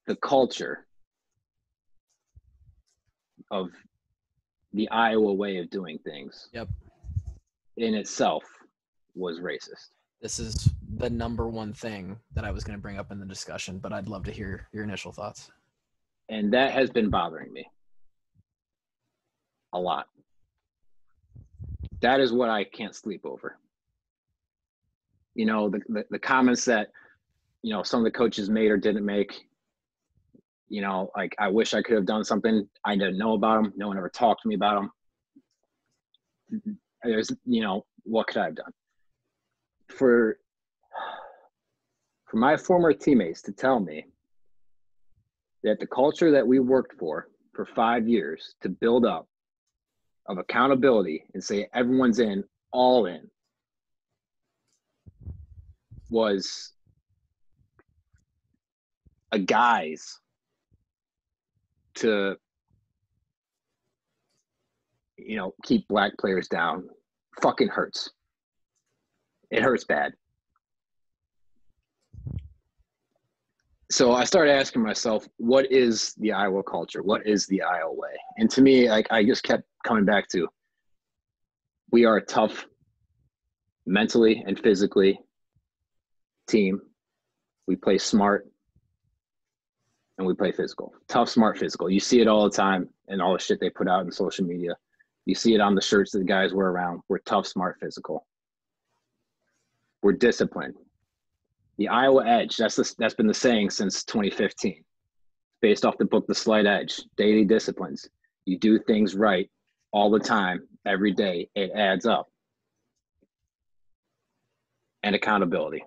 the culture of the Iowa way of doing things Yep. in itself was racist. This is the number one thing that I was going to bring up in the discussion, but I'd love to hear your initial thoughts. And that has been bothering me a lot. That is what I can't sleep over. You know, the, the, the comments that, you know, some of the coaches made or didn't make, you know, like I wish I could have done something. I didn't know about them. No one ever talked to me about them. There's, you know, what could I have done? For for my former teammates to tell me that the culture that we worked for for five years to build up of accountability and say everyone's in, all in, was a guise to you know, keep black players down fucking hurts. It hurts bad. So I started asking myself, what is the Iowa culture? What is the Iowa way? And to me, like I just kept coming back to we are tough mentally and physically team. We play smart and we play physical. Tough, smart, physical. You see it all the time and all the shit they put out in social media. You see it on the shirts that the guys wear around. We're tough, smart, physical. We're disciplined. The Iowa Edge, that's, the, that's been the saying since 2015, based off the book The Slight Edge, daily disciplines. You do things right all the time, every day, it adds up. And accountability.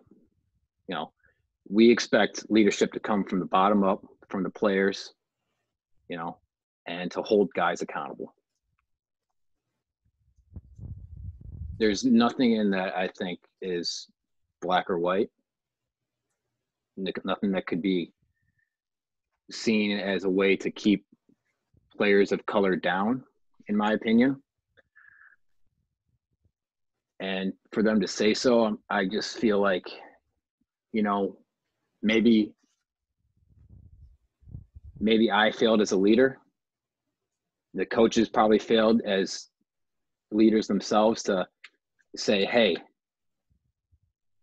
You know, we expect leadership to come from the bottom up, from the players, you know, and to hold guys accountable. There's nothing in that I think is black or white. Nothing that could be seen as a way to keep players of color down, in my opinion. And for them to say so, I just feel like, you know, maybe maybe I failed as a leader. The coaches probably failed as leaders themselves to say, hey,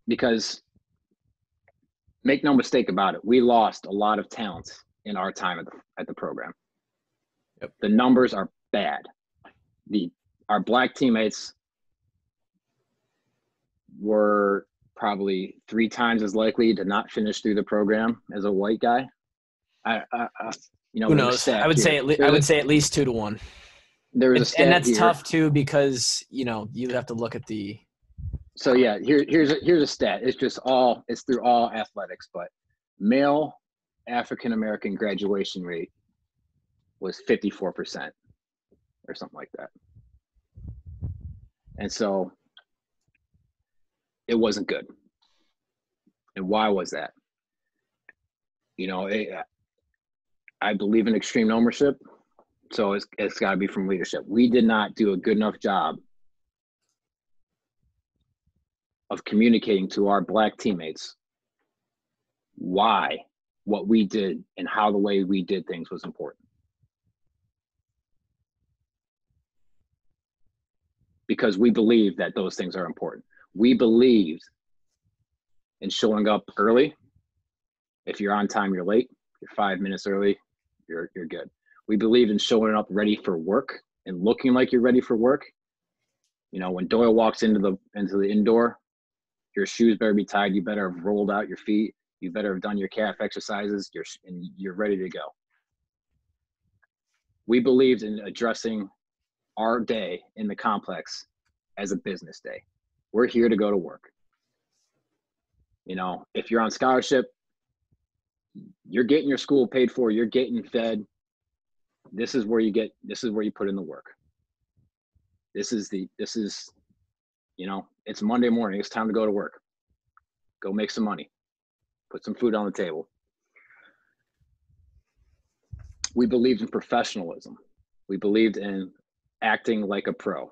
because make no mistake about it, we lost a lot of talent in our time at the, at the program. Yep. The numbers are bad. The our black teammates were probably three times as likely to not finish through the program as a white guy. I, I, I you know, who knows? I would here. say at le- I would say at least two to one. There was and, and that's here. tough too because you know you have to look at the. So yeah, here here's a, here's a stat. It's just all it's through all athletics, but male African American graduation rate was fifty four percent or something like that, and so it wasn't good. And why was that? You know, it, I believe in extreme ownership, so it's, it's got to be from leadership. We did not do a good enough job of communicating to our black teammates why what we did and how the way we did things was important. Because we believe that those things are important we believed in showing up early. If you're on time, you're late. You're five minutes early, you're you're good. We believed in showing up ready for work and looking like you're ready for work. You know, when Doyle walks into the into the indoor, your shoes better be tied. You better have rolled out your feet. You better have done your calf exercises. You're and you're ready to go. We believed in addressing our day in the complex as a business day. We're here to go to work. You know, if you're on scholarship, you're getting your school paid for, you're getting fed. This is where you get this is where you put in the work. This is the this is you know, it's Monday morning, it's time to go to work. Go make some money. Put some food on the table. We believed in professionalism. We believed in acting like a pro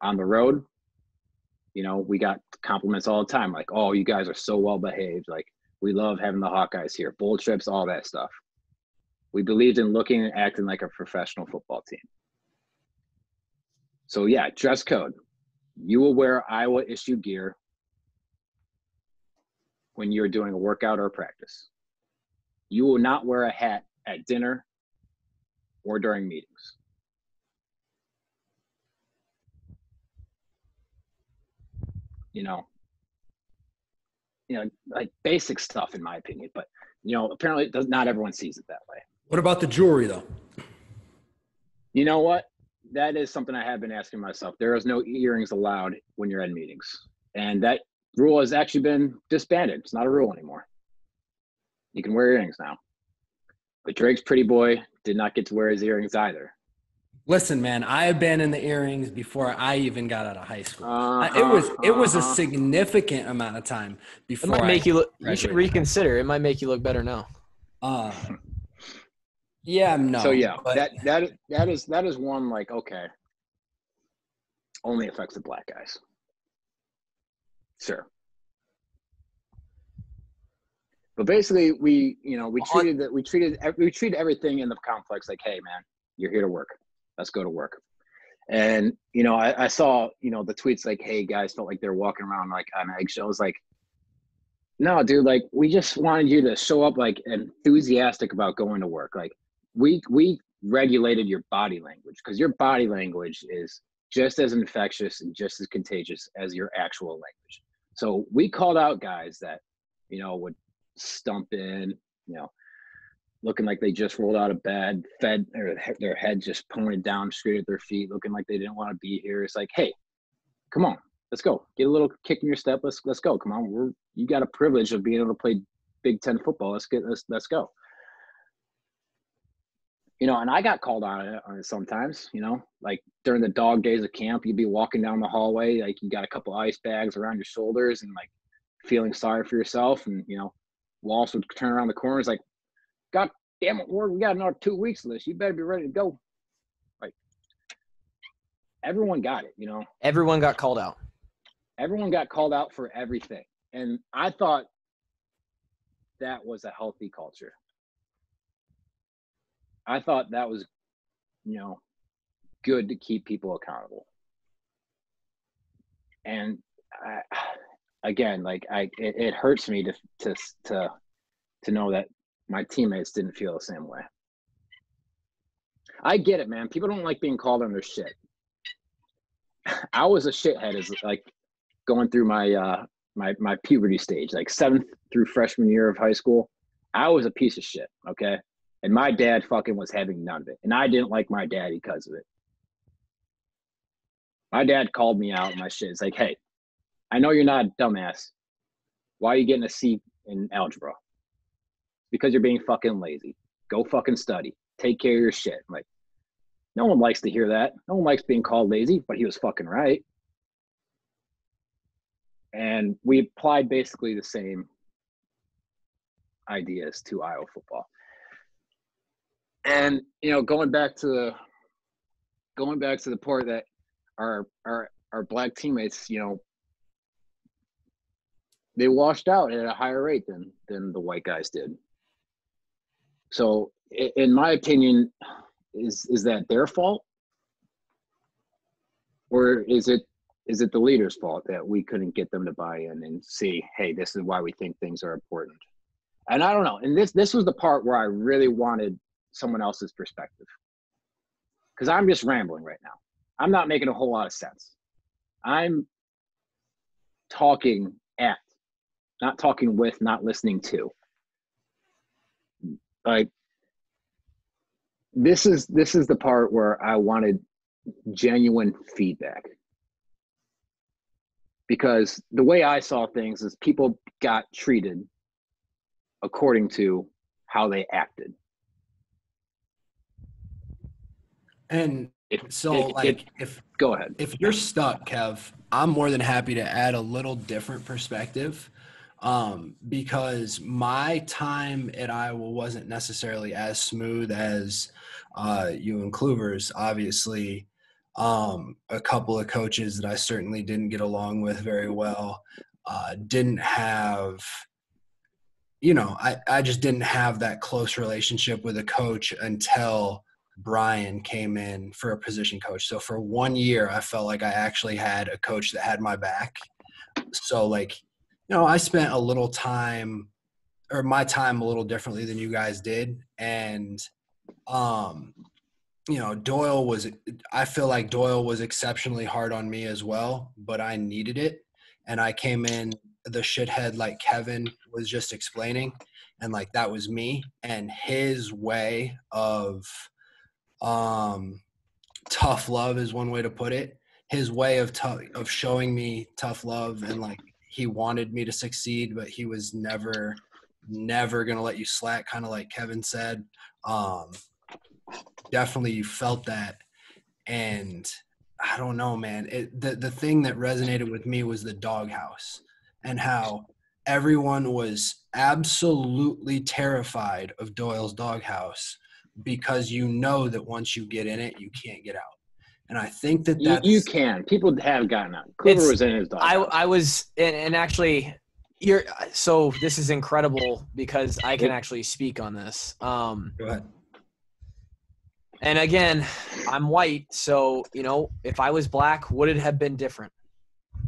on the road, you know, we got compliments all the time, like, "Oh, you guys are so well behaved. Like, we love having the Hawkeyes here, bowl trips, all that stuff." We believed in looking and acting like a professional football team. So yeah, dress code. You will wear Iowa issued gear when you're doing a workout or practice. You will not wear a hat at dinner or during meetings. You know, you know, like basic stuff in my opinion. But you know, apparently, does, not everyone sees it that way. What about the jewelry, though? You know what? That is something I have been asking myself. There is no earrings allowed when you're at meetings, and that rule has actually been disbanded. It's not a rule anymore. You can wear earrings now. But Drake's pretty boy did not get to wear his earrings either. Listen, man, I have been in the earrings before I even got out of high school. Uh-huh, it was it was a uh-huh. significant amount of time before. It might make I you look. You should reconsider. It might make you look better now. Uh, Yeah, no. so yeah, but- that that that is that is one like okay, only affects the black guys. Sure. But basically, we you know we treated that we treated we treated everything in the complex like, hey man, you're here to work. Let's go to work. And you know, I, I saw you know the tweets like, hey guys, felt like they're walking around like on eggshells. Like, no, dude, like we just wanted you to show up like enthusiastic about going to work. Like, we we regulated your body language because your body language is just as infectious and just as contagious as your actual language. So we called out guys that you know would stump in, you know, looking like they just rolled out of bed, fed or their head just pointed down straight at their feet, looking like they didn't want to be here. It's like, hey, come on, let's go. Get a little kick in your step. Let's let's go. Come on, we're you got a privilege of being able to play Big Ten football. Let's get let's let's go. You know, and I got called on it, on it sometimes. You know, like during the dog days of camp, you'd be walking down the hallway, like you got a couple ice bags around your shoulders, and like feeling sorry for yourself, and you know, Walsh would turn around the corners like, God damn it, Ward, we got another two weeks this. You better be ready to go. Like everyone got it, you know. Everyone got called out. Everyone got called out for everything. And I thought that was a healthy culture. I thought that was, you know, good to keep people accountable. And I, again, like I, it, it hurts me to to to to know that my teammates didn't feel the same way. I get it, man. People don't like being called on their shit. I was a shithead as like going through my uh my my puberty stage, like seventh through freshman year of high school. I was a piece of shit, okay? And my dad fucking was having none of it. And I didn't like my dad because of it. My dad called me out my shit. It's like, hey, I know you're not a dumbass. Why are you getting a C in algebra? Because you're being fucking lazy. Go fucking study. Take care of your shit. I'm like, no one likes to hear that. No one likes being called lazy, but he was fucking right. And we applied basically the same ideas to Iowa football. And you know, going back to the going back to the part that our our our black teammates, you know, they washed out at a higher rate than than the white guys did. So, in my opinion, is is that their fault, or is it is it the leader's fault that we couldn't get them to buy in and see, hey, this is why we think things are important? And I don't know. And this this was the part where I really wanted someone else's perspective, because I'm just rambling right now. I'm not making a whole lot of sense. I'm talking at, not talking with, not listening to. Like this is this is the part where I wanted genuine feedback. Because the way I saw things is people got treated according to how they acted. and It, so it- like it- if go ahead. if you're stuck, Kev, I'm more than happy to add a little different perspective. Um, because my time at Iowa wasn't necessarily as smooth as uh, you and Kluver's. Obviously, um, a couple of coaches that I certainly didn't get along with very well. Uh, didn't have, you know, I, I just didn't have that close relationship with a coach until Brian came in for a position coach. So for one year, I felt like I actually had a coach that had my back. So like, you know, I spent a little time or my time a little differently than you guys did. And, um, you know, Doyle was, I feel like Doyle was exceptionally hard on me as well, but I needed it. And I came in the shithead like Kevin was just explaining. And like that was me. And his way of, um tough love is one way to put it his way of tough of showing me tough love and like he wanted me to succeed but he was never never gonna let you slack kind of like kevin said um definitely you felt that and i don't know man it the, the thing that resonated with me was the doghouse and how everyone was absolutely terrified of doyle's doghouse because you know that once you get in it, you can't get out. And I think that You, you can. People have gotten out. Cooper was in his dog. I I was and, and actually you're so this is incredible because I can actually speak on this. Um Go ahead. and again, I'm white, so you know, if I was black, would it have been different?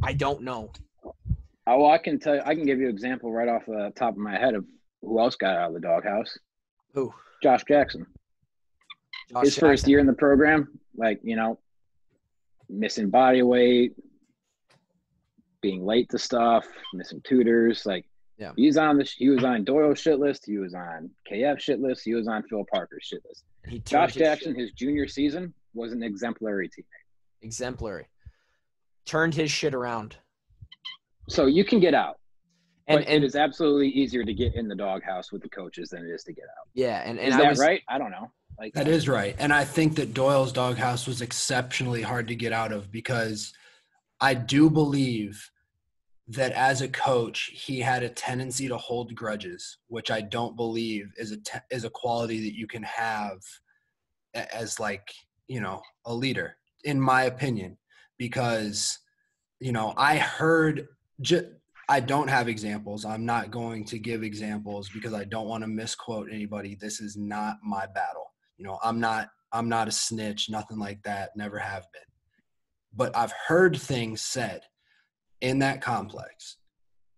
I don't know. Oh, I can tell. You, I can give you an example right off the top of my head of who else got out of the doghouse. Who? Josh Jackson. Josh his first year in the program, like you know, missing body weight, being late to stuff, missing tutors. Like, Yeah. he was on the he was on Doyle's shit list. He was on KF shit list. He was on Phil Parker's shit list. He Josh Jackson, shit- his junior season, was an exemplary teammate. exemplary. Turned his shit around. So you can get out, And and it is absolutely easier to get in the doghouse with the coaches than it is to get out. yeah, and, and Is I that was right? I don't know. Like That is right. And I think that Doyle's doghouse was exceptionally hard to get out of because I do believe that as a coach, he had a tendency to hold grudges, which I don't believe is a te- is a quality that you can have as like, you know, a leader in my opinion because you know, I heard ju- I don't have examples. I'm not going to give examples because I don't want to misquote anybody. This is not my battle. You know, I'm not I'm not a snitch, nothing like that, never have been. But I've heard things said in that complex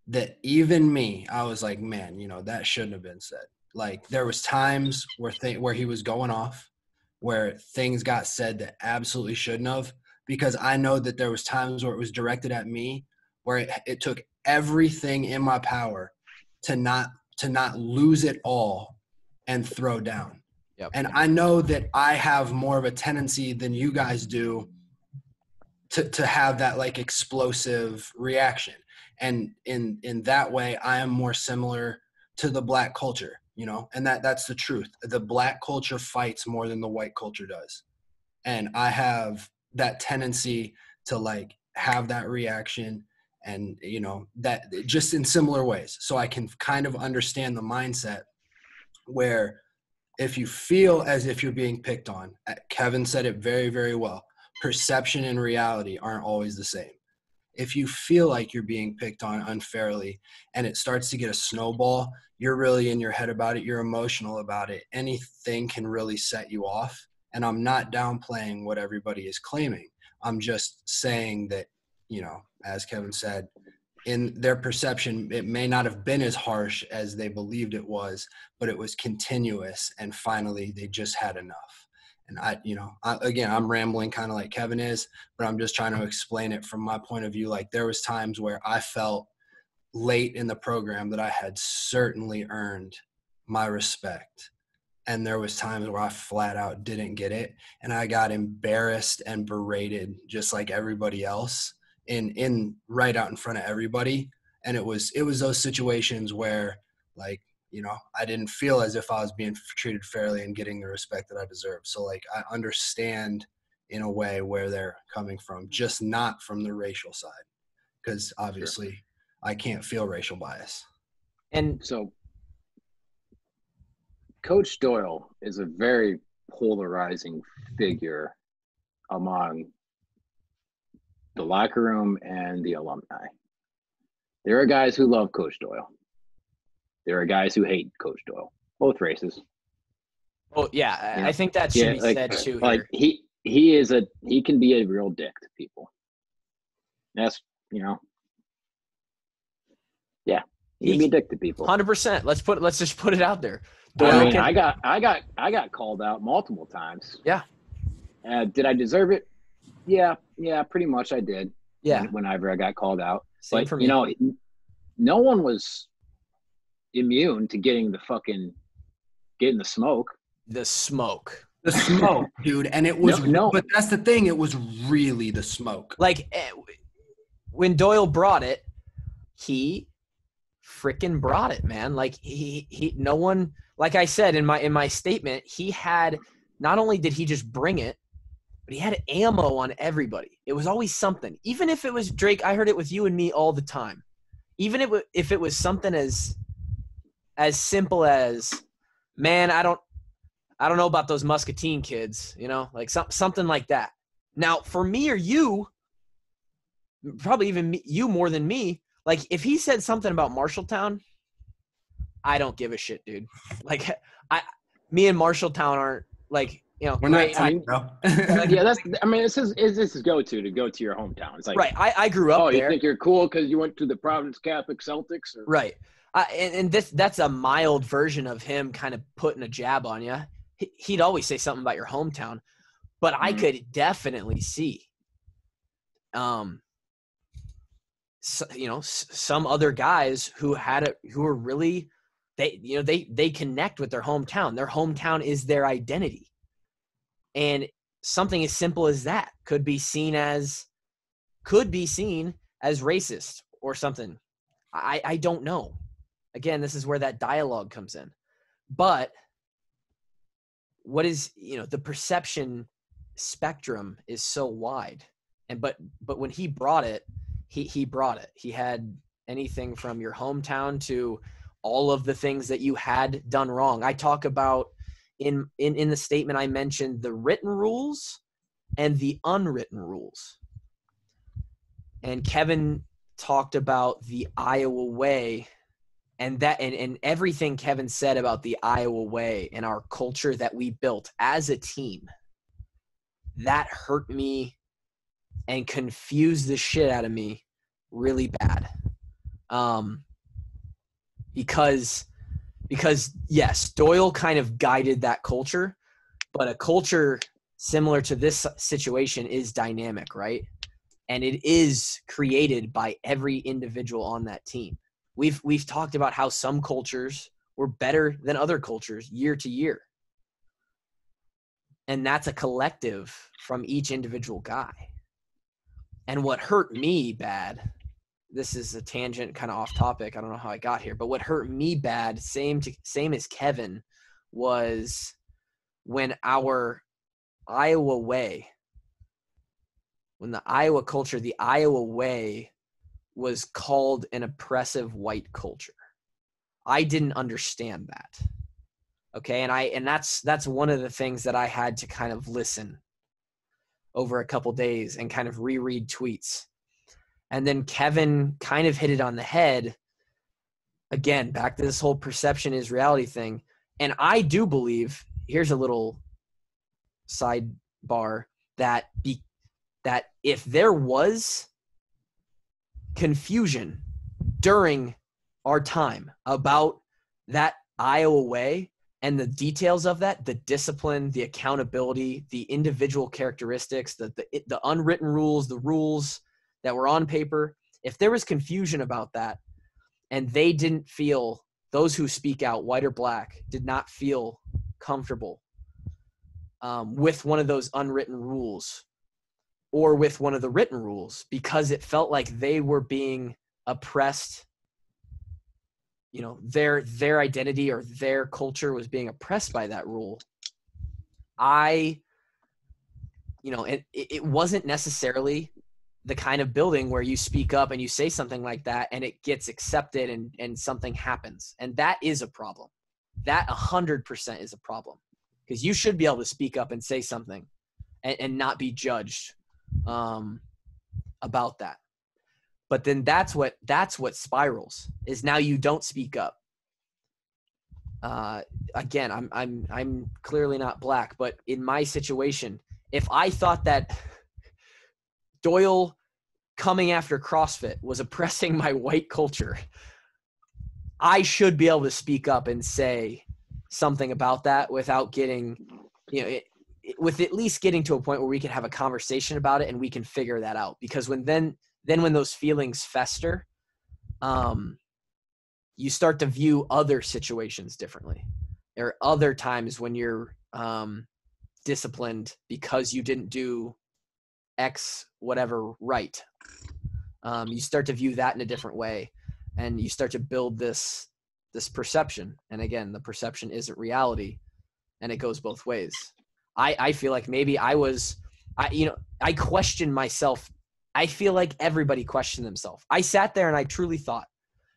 that even me, I was like, man, you know, that shouldn't have been said. Like there was times where th- where he was going off, where things got said that absolutely shouldn't have, because I know that there was times where it was directed at me, where it, it took everything in my power to not to not lose it all and throw down. Yep. And I know that I have more of a tendency than you guys do to to have that like explosive reaction. And in in that way I am more similar to the black culture, you know? And that that's the truth. The black culture fights more than the white culture does. And I have that tendency to like have that reaction and you know that just in similar ways so i can kind of understand the mindset where if you feel as if you're being picked on uh, kevin said it very very well perception and reality aren't always the same. If you feel like you're being picked on unfairly and it starts to get a snowball you're really in your head about it you're emotional about it anything can really set you off. And i'm not downplaying what everybody is claiming. I'm just saying that you know, as Kevin said, in their perception, it may not have been as harsh as they believed it was, but it was continuous. And finally, they just had enough. And I, you know, I, again, I'm rambling kind of like Kevin is, but I'm just trying to explain it from my point of view. Like there was times where I felt late in the program that I had certainly earned my respect. And there was times where I flat out didn't get it. And I got embarrassed and berated just like everybody else in in right out in front of everybody. And it was it was those situations where like you know i didn't feel as if i was being treated fairly and getting the respect that i deserve so like i understand in a way where they're coming from just not from the racial side. Because obviously i can't feel racial bias. And So, Coach Doyle is a very polarizing figure among the locker room and the alumni. There are guys who love Coach Doyle. There are guys who hate Coach Doyle. Both races. oh yeah, I- Yeah. I think that should Yeah, be like- said too. Like here. he he is a he can be a real dick to people. That's you know. Yeah, he can be a dick to people. Hundred percent. Let's put let's just put it out there. I mean, can- I got, I got, I got called out multiple times. Yeah. Uh, did I deserve it? Yeah, yeah, pretty much I did. yeah, Whenever I got called out, same but for me. you know, no one was immune to getting the fucking getting the smoke. the smoke. the smoke dude and it was No, no. but that's the thing it was really the smoke Like eh, when Doyle brought it, he freaking brought it, man. Like he he no one like I said in my in my statement, he had not only did he just bring it, but he had ammo on everybody. It was always something. Even if it was Drake, I heard it with you and me all the time. Even if it, if it was something as as simple as man, I don't I don't know about those Muscatine kids, you know, like some, something like that. Now, for me or you, probably even me, you more than me, like if he said something about Marshalltown, I don't give a shit, dude. Like I, me and Marshalltown aren't like you know. We're not great- tight, bro. yeah, that's. I mean, this is is this is go to to go to your hometown. It's like, right. I, I grew up oh, you think you're cool because you went to the Providence Catholic Celtics? Or, Right. Uh, and, and this that's a mild version of him kind of putting a jab on you. He'd always say something about your hometown, but I Mhm. could definitely see, um, so, you know, s- some other guys who had it who are really they you know they they connect with their hometown. Their hometown is their identity, and something as simple as that could be seen as could be seen as racist or something. I, I don't know. Again, this is where that dialogue comes in. But what is, you know, the perception spectrum is so wide. And but but when he brought it, he he brought it. He had anything from your hometown to all of the things that you had done wrong. I talk about in in in the statement I mentioned the written rules and the unwritten rules. And Kevin talked about the Iowa way and that and, and everything Kevin said about the Iowa way and our culture that we built as a team that hurt me and confused the shit out of me really bad um because because yes Doyle kind of guided that culture but a culture similar to this situation is dynamic right and it is created by every individual on that team. We've we've talked about how some cultures were better than other cultures year to year. And that's a collective from each individual guy. And what hurt me bad, this is a tangent kind of off topic. I don't know how I got here, but what hurt me bad, same to same as Kevin, was when our Iowa way when the Iowa culture, the Iowa way, was called an oppressive white culture. I didn't understand that. Okay, and I and that's that's one of the things that I had to kind of listen over a couple days and kind of reread tweets. And then Kevin kind of hit it on the head. Again, back to this whole perception is reality thing. And I do believe, here's a little sidebar that be, that if there was confusion during our time about that Iowa way and the details of that, the discipline, the accountability, the individual characteristics, the, the, the unwritten rules, the rules that were on paper, if there was confusion about that and they didn't feel, those who speak out, white or black, did not feel comfortable um, with one of those unwritten rules or with one of the written rules because it felt like they were being oppressed you know their their identity or their culture was being oppressed by that rule. I you know it, it wasn't necessarily the kind of building where you speak up and you say something like that and it gets accepted and and something happens and that is a problem that 100% is a problem because you should be able to speak up and say something and, and not be judged um, about that. But then that's what that's what spirals is. Now you don't speak up. Uh, again, I'm I'm I'm clearly not black, but in my situation, if I thought that Doyle coming after CrossFit was oppressing my white culture, I should be able to speak up and say something about that without getting, you know, it, it- with at least getting to a point where we can have a conversation about it and we can figure that out. Because when then then when those feelings fester, um, you start to view other situations differently. There are other times when you're um, disciplined because you didn't do X whatever right. Um, you start to view that in a different way, and you start to build this this perception. And again, the perception isn't reality, and it goes both ways. I I feel like maybe I was, I you know I questioned myself. I feel like everybody questioned themselves. I sat there and I truly thought,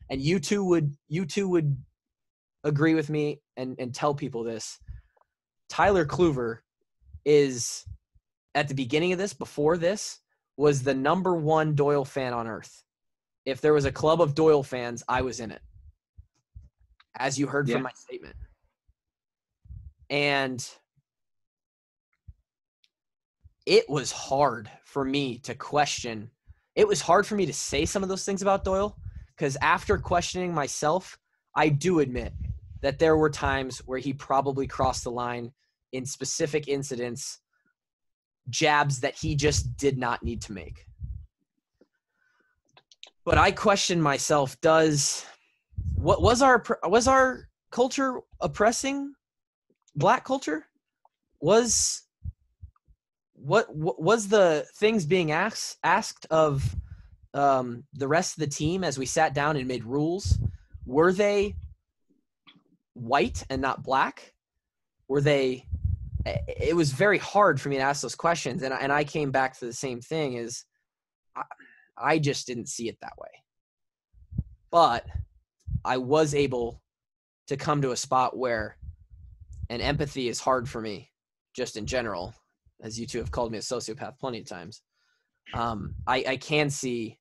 and you two would you two would agree with me and and tell people this. Tyler Kluver is at the beginning of this, before this, was the number one Doyle fan on earth. If there was a club of Doyle fans, I was in it. As you heard Yeah. from my statement. And it was hard for me to question. It was hard for me to say some of those things about Doyle because after questioning myself, I do admit that there were times where he probably crossed the line in specific incidents, jabs that he just did not need to make. But I question myself: Does what was our was our culture oppressing black culture? Was what, what was the things being asked asked of um, the rest of the team as we sat down and made rules? Were they white and not black? Were they? It was very hard for me to ask those questions, and I- and I came back to the same thing: is I, I just didn't see it that way. But I was able to come to a spot where, and empathy is hard for me, just in general, as you two have called me a sociopath plenty of times. Um, I, I can see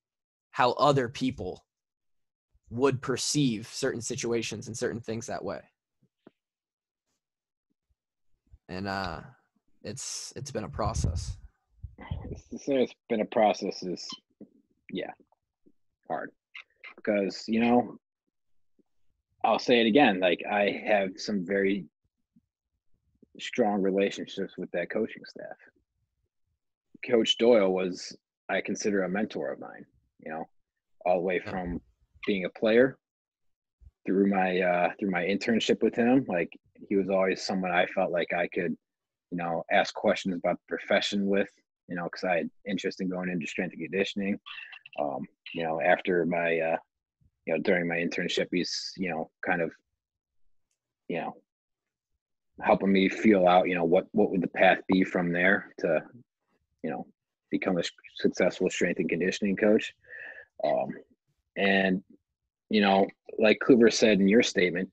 how other people would perceive certain situations and certain things that way. And uh, it's it's been a process. it's been a process. Is yeah hard. Because you know i'll say it again like i have some very strong relationships with that coaching staff. Coach doyle was i consider a mentor of mine you know all the way from being a player through my uh through my internship with him like he was always someone i felt like i could you know ask questions about the profession with you know, because I had interest in going into strength and conditioning. Um, you know, after my, uh, you know, during my internship, he's, you know, kind of, you know, helping me feel out, you know, what what would the path be from there to, you know, become a successful strength and conditioning coach. Um, and you know, like Kluver said in your statement,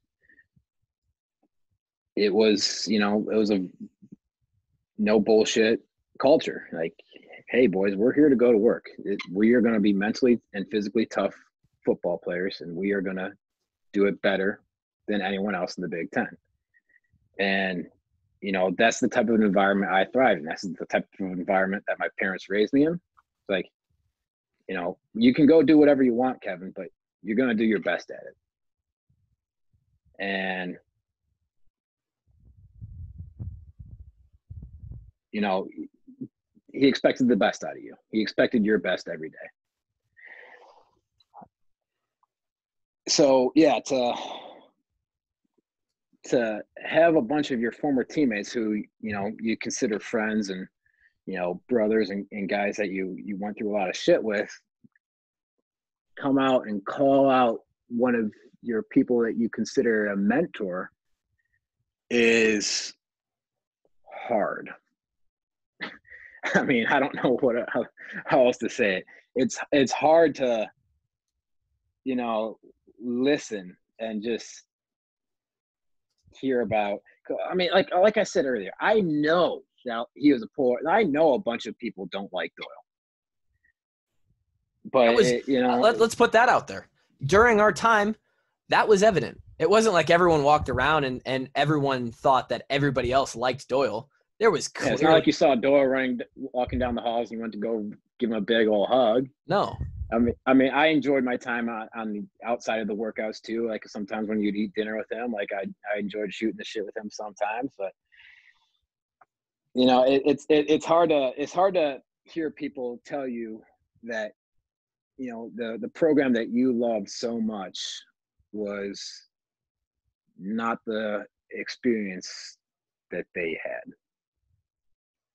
it was, you know, it was a no bullshit culture. Like, hey, boys, we're here to go to work. It, we are going to be mentally and physically tough football players, and we are going to do it better than anyone else in the Big Ten. And, you know, that's the type of environment I thrive in. That's the type of environment that my parents raised me in. It's like, you know, you can go do whatever you want, Kevin, but you're going to do your best at it. And, you know, he expected the best out of you. He expected your best every day. So yeah, to to have a bunch of your former teammates who you know you consider friends and you know brothers and, and guys that you you went through a lot of shit with come out and call out one of your people that you consider a mentor is hard. I mean, I don't know what how, how else to say it. It's it's hard to, you know, listen and just hear about. I mean, like like I said earlier, I know that he was a poor. I know a bunch of people don't like Doyle, but was- it- you know, Let, let's put that out there. During our time, that was evident. It wasn't like everyone walked around and, and everyone thought that everybody else liked Doyle. There was yeah, it's not like you saw Doyle running, walking down the halls, and you went to go give him a big old hug. no. I mean, I mean, I enjoyed my time on, on the outside of the workouts too. Like sometimes when you'd eat dinner with him, like I I enjoyed shooting the shit with him sometimes. But you know, it, it's it, it's hard to it's hard to hear people tell you that you know the the program that you loved so much was not the experience that they had.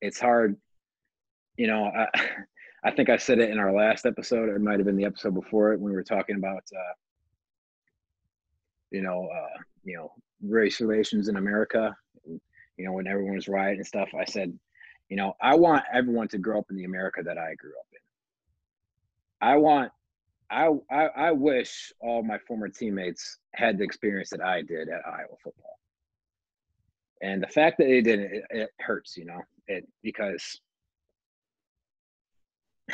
It's hard, you know. I, I think I said it in our last episode. or It might have been the episode before it when we were talking about, uh, you know, uh, you know, race relations in America. You know, when everyone was rioting and stuff, I said, you know, I want everyone to grow up in the America that I grew up in. I want, I, I, I wish all my former teammates had the experience that I did at Iowa football. And the fact that they didn't, it, it hurts, you know, it because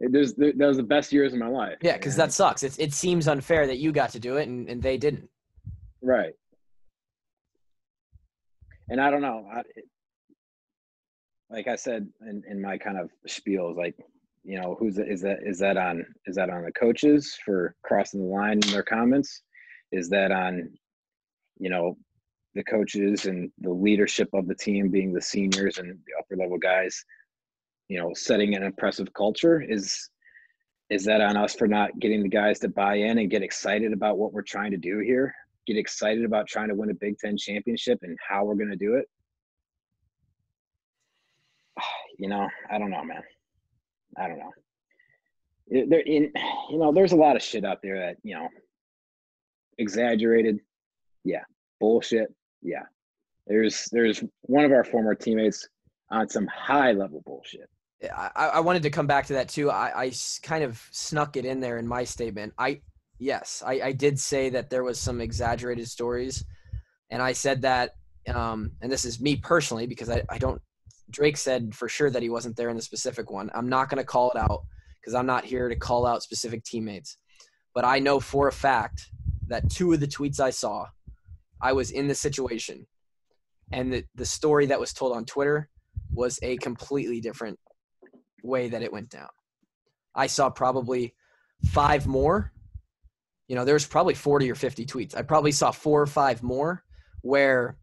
it was that was the best years of my life. Yeah, because that sucks. It it seems unfair that you got to do it and, and they didn't. right. And I don't know, I, it, like I said in, in my kind of spiel, is like, you know, who's is that is that on is that on the coaches for crossing the line in their comments? Is that on, you know, the coaches and the leadership of the team being the seniors and the upper level guys, you know, setting an impressive culture? Is is that on us for not getting the guys to buy in and get excited about what we're trying to do here? Get excited about trying to win a Big Ten championship and how we're going to do it? You know, I don't know, man. I don't know. There, in you know, there's a lot of shit out there that you know, exaggerated. Yeah, bullshit. Yeah, there's there's one of our former teammates on some high level bullshit. I, I wanted to come back to that too. I, I kind of snuck it in there in my statement. I yes, I, I did say that there was some exaggerated stories, and I said that, um, and this is me personally because I, I don't. Drake said for sure that he wasn't there in the specific one. I'm not going to call it out because I'm not here to call out specific teammates, but I know for a fact that two of the tweets I saw, I was in the situation, and the the story that was told on Twitter was a completely different way that it went down. I saw probably five more. You know, there's probably 40 or 50 tweets. I probably saw four or five more where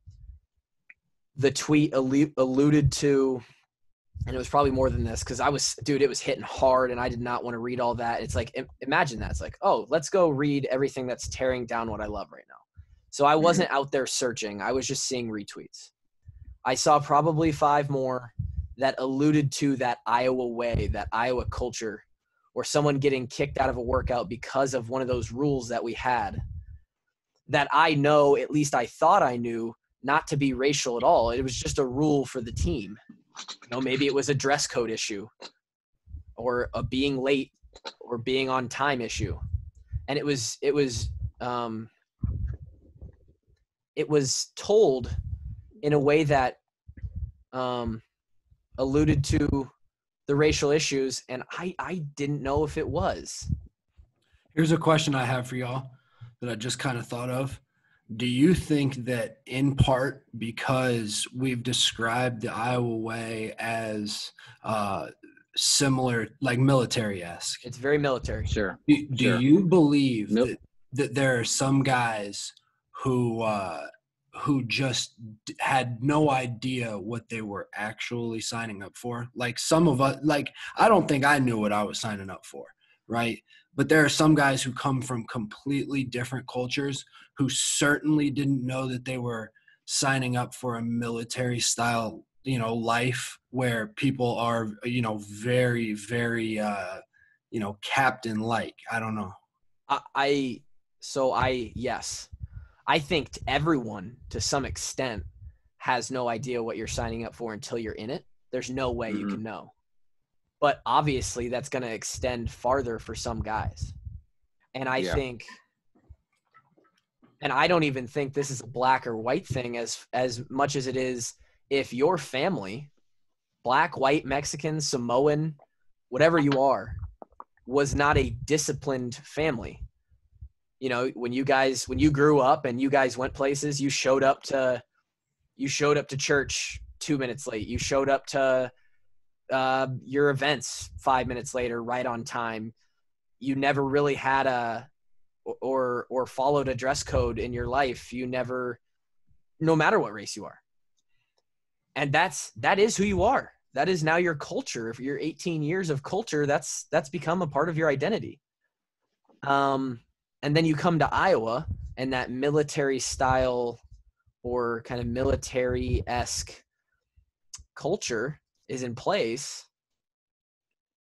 the tweet alluded to, and it was probably more than this because I was, dude, it was hitting hard and I did not want to read all that. It's like, imagine that. It's like, oh, let's go read everything that's tearing down what I love right now. So I wasn't out there searching, I was just seeing retweets. I saw probably five more that alluded to that Iowa way, that Iowa culture, or someone getting kicked out of a workout because of one of those rules that we had. That I know, at least I thought I knew, not to be racial at all. It was just a rule for the team. You know, maybe it was a dress code issue, or a being late, or being on time issue, and it was it was um, it was told in a way that um, alluded to the racial issues, and I I didn't know if it was. Here's a question I have for y'all that I just kind of thought of. Do you think that in part because we've described the Iowa way as uh, similar, like military esque, It's very military. Sure. do, do Sure. you believe Nope. that, that there are some guys who uh, who just had no idea what they were actually signing up for? Like some of us, like I don't think I knew what I was signing up for, right? But there are some guys who come from completely different cultures who certainly didn't know that they were signing up for a military style, you know, life where people are, you know, very, very, uh, you know, captain like. I don't know. I, I so I yes, I think everyone to some extent has no idea what you're signing up for until you're in it. There's no way you Mhm. can know. But obviously, that's going to extend farther for some guys. And I Yeah. think, and I don't even think this is a black or white thing as as much as it is if your family, black, white, Mexican, Samoan, whatever you are, was not a disciplined family. You know, when you guys when you grew up and you guys went places, you showed up to you showed up to church 2 minutes late. You showed up to uh, your events 5 minutes later right on time. You never really had a or or followed a dress code in your life. You never no matter what race you are. And that's that is who you are. That is now your culture. If you're 18 years of culture, that's that's become a part of your identity. Um, and then you come to Iowa, and that military style or kind of military esque culture is in place.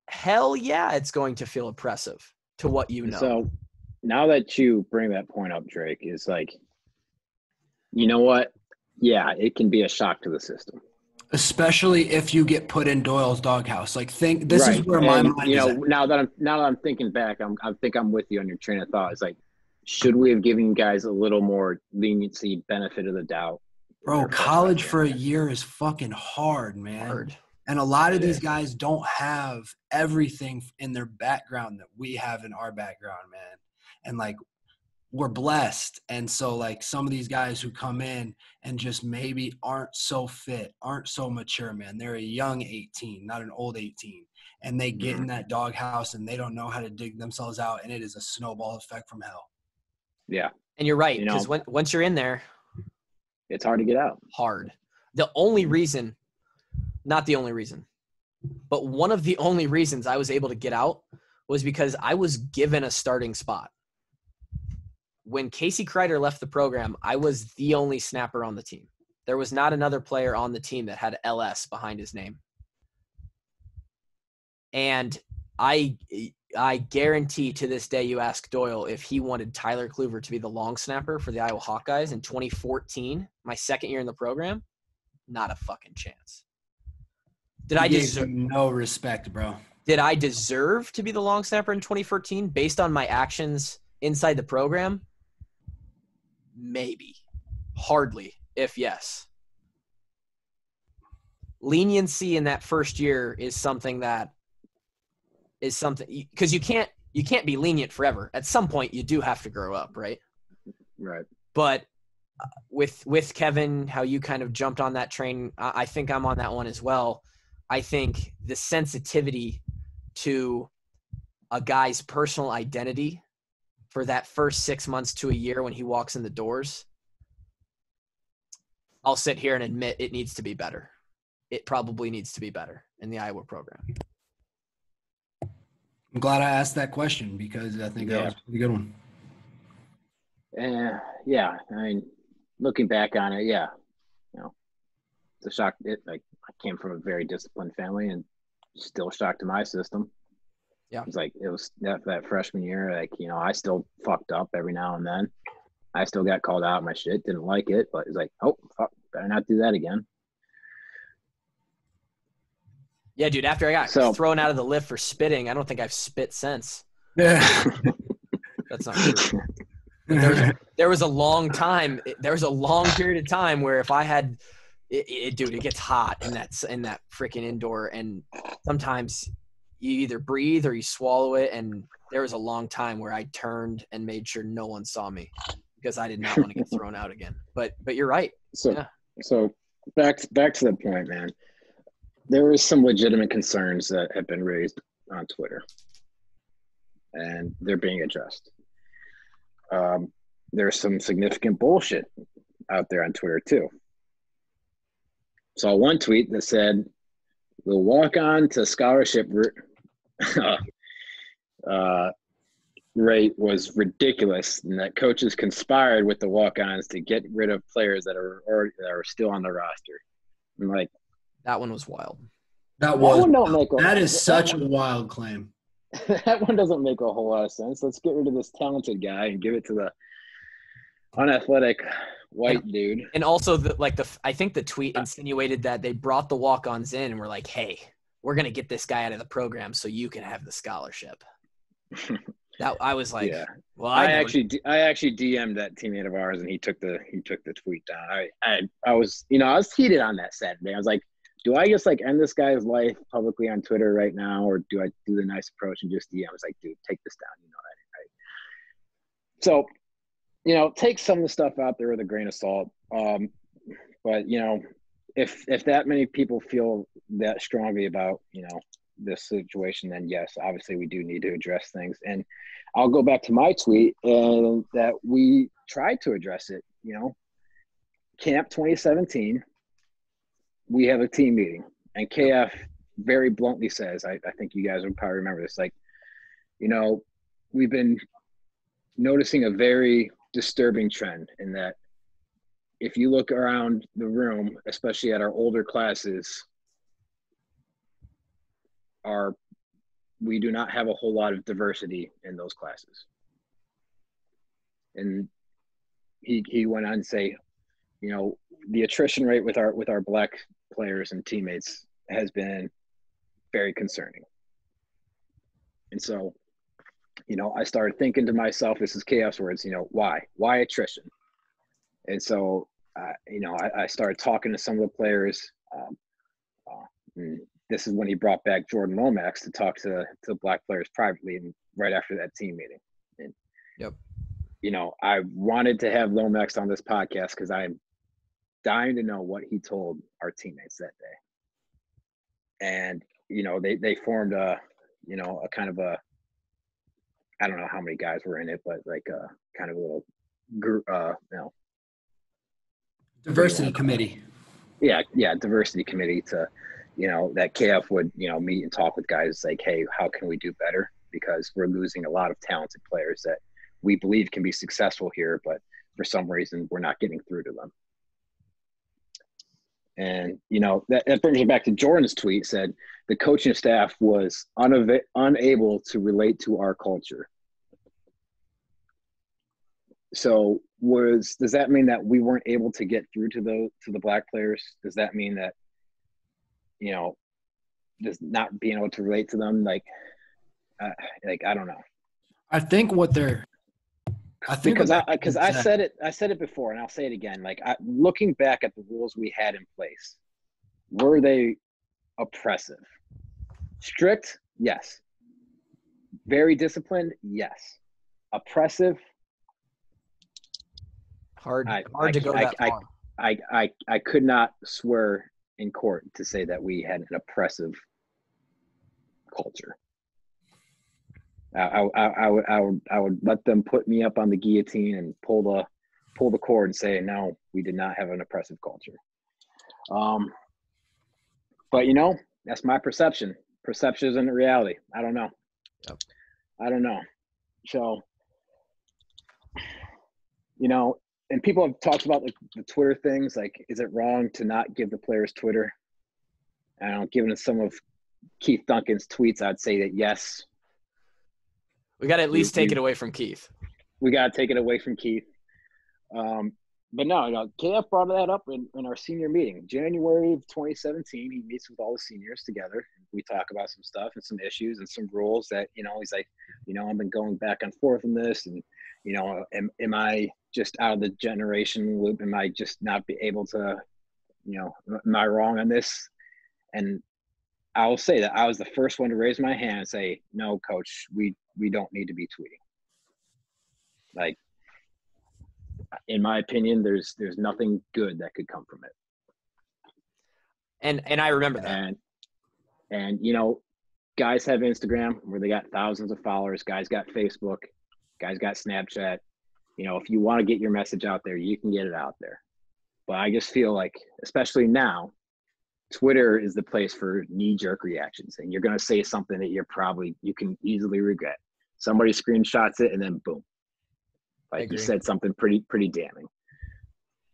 Hell yeah, it's going to feel oppressive to what you know. So now that you bring that point up, Drake, is like, you know what? Yeah, it can be a shock to the system. Especially if you get put in Doyle's doghouse. Like, think this is Right. where my And, mind you know, at. now that I'm now that I'm thinking back, I'm I think I'm with you on your train of thought. It's like, should we have given you guys a little more leniency, benefit of the doubt Bro, college for a year is fucking hard, man. Hard. And a lot of It these guys don't have everything in their background that we have in our background, man. And like we're blessed. And so like some of these guys who come in and just maybe aren't so fit, aren't so mature, man. They're a young 18, not an old 18. And they get in Mm-hmm. that doghouse and they don't know how to dig themselves out and it is a snowball effect from hell. Yeah, And you're right You because know- once you're in there, it's hard to get out. hard. The only reason, not the only reason, but one of the only reasons I was able to get out was because I was given a starting spot. When Casey Kreiter left the program, I was the only snapper on the team. There was not another player on the team that had LS behind his name. And I I guarantee to this day you ask Doyle if he wanted Tyler Kluver to be the long snapper for the Iowa Hawkeyes in 2014, my second year in the program, not a fucking chance. Did I deserve no respect, bro. did I deserve to be the long snapper in 2014 based on my actions inside the program? Maybe. Hardly, if yes. Leniency in that first year is something that is something because you can't you can't be lenient forever. At some point you do have to grow up, right? Right. but uh, with with Kevin, how you kind of jumped on that train, I, I think I'm on that one as well. I think the sensitivity to a guy's personal identity for that first six months to a year when he walks in the doors, I'll sit here and admit it needs to be better. It probably needs to be better in the Iowa program. I'm glad I asked that question because I think that Yeah. was a pretty good one. Uh, yeah, I mean, looking back on it, yeah, you know, it's a shock. It like I came from a very disciplined family, and still a shock to my system. Yeah. it was like it was that that freshman year. Like you know, I still fucked up every now and then. I still got called out my shit. Didn't like it, but it's like, oh, fuck, better not do that again. Yeah, dude. After I got So- thrown out of the lift for spitting, I don't think I've spit since. Yeah. That's not true. There's, there was a long time. There was a long period of time where if I had, it, it, dude, it gets hot in that in that freaking indoor, and sometimes you either breathe or you swallow it. And there was a long time where I turned and made sure no one saw me because I did not want to get thrown out again. But but you're right. So, Yeah. so back back to the point, man. There was some legitimate concerns that have been raised on Twitter, and they're being addressed. Um, there's some significant bullshit out there on Twitter too. Saw one tweet that said the walk on to scholarship r- uh, rate was ridiculous, and that coaches conspired with the walk-ons to get rid of players that are already, that are still on the roster. I'm like, That one was wild. that that was one don't make a, that is that such one- a wild claim. that one doesn't make a whole lot of sense. Let's get rid of this talented guy and give it to the unathletic white dude. And also, the, like the I think the tweet insinuated that they brought the walk-ons in and were like, "Hey, we're gonna get this guy out of the program so you can have the scholarship." that I was like, yeah, "Well, I, I, actually, I actually DM'd that teammate of ours, and he took the he took the tweet down. I, I, I was, you know, I was heated on that Saturday. I was like, do I just like end this guy's life publicly on Twitter right now, or do I do the nice approach and just DM? I was like, dude, take this down. You know that, right? So, you know, take some of the stuff out there with a grain of salt. Um, but you know, if if that many people feel that strongly about you know this situation, then yes, obviously we do need to address things. And I'll go back to my tweet and that we tried to address it. You know, Camp 2017, we have a team meeting, and KF very bluntly says, I, I think you guys would probably remember this, like, you know, we've been noticing a very disturbing trend in that if you look around the room, especially at our older classes, are we do not have a whole lot of diversity in those classes. And he he went on to say, you know, the attrition rate with our with our black players and teammates has been very concerning. And so, you know, I started thinking to myself, this is KF's words, you know, why? Why attrition? And so uh, you know, I, I, started talking to some of the players. Um, uh, this is when he brought back Jordan Lomax to talk to to black players privately, and right after that team meeting. And, yep. You know, I wanted to have Lomax on this podcast because I'm dying to know what he told our teammates that day. And you know, they they formed a, you know, a kind of a, I don't know how many guys were in it, but like a kind of a little group, uh, you know, diversity committee. Yeah, yeah, diversity committee to, you know, that KF would, you know, meet and talk with guys like, hey, how can we do better? Because we're losing a lot of talented players that we believe can be successful here, but for some reason we're not getting through to them. And you know that, that brings me back to Jordan's tweet. Said the coaching staff was unav- unable to relate to our culture. So was does that mean that we weren't able to get through to the to the black players? Does that mean that you know just not being able to relate to them like uh, like I don't know. I think what they're I think because I because I said it I said it before and I'll say it again. Like I, looking back at the rules we had in place, were they oppressive? Strict, yes. Very disciplined, yes. Oppressive, hard I, hard I, to go I, that far. I, I I could not swear in court to say that we had an oppressive culture. I, I, I, would, I would, I would let them put me up on the guillotine and pull the, pull the cord and say, no, we did not have an oppressive culture. Um, but you know, that's my perception. Perception isn't reality. I don't know. Yep. I don't know. So, you know, and people have talked about the, the Twitter things. Like, is it wrong to not give the players Twitter? I don't. Given some of Keith Duncan's tweets, I'd say that yes, we got to at least take it away from Keith. We got to take it away from Keith. Um, but no, you know, KF brought that up in, in our senior meeting, January of 2017. He meets with all the seniors together. We talk about some stuff and some issues and some rules that, you know, he's like, you know, I've been going back and forth on this. And, you know, am, am I just out of the generation loop? Am I just not be able to, you know, am I wrong on this? And I will say that I was the first one to raise my hand and say, no, coach, we we don't need to be tweeting. Like, in my opinion, there's there's nothing good that could come from it. And and I remember that. And and you know, guys have Instagram where they got thousands of followers. Guys got Facebook. Guys got Snapchat. You know, if you want to get your message out there, you can get it out there. But I just feel like, especially now, Twitter is the place for knee jerk reactions, and you're going to say something that you're probably you can easily regret somebody screenshots it and then boom like you said something pretty pretty damning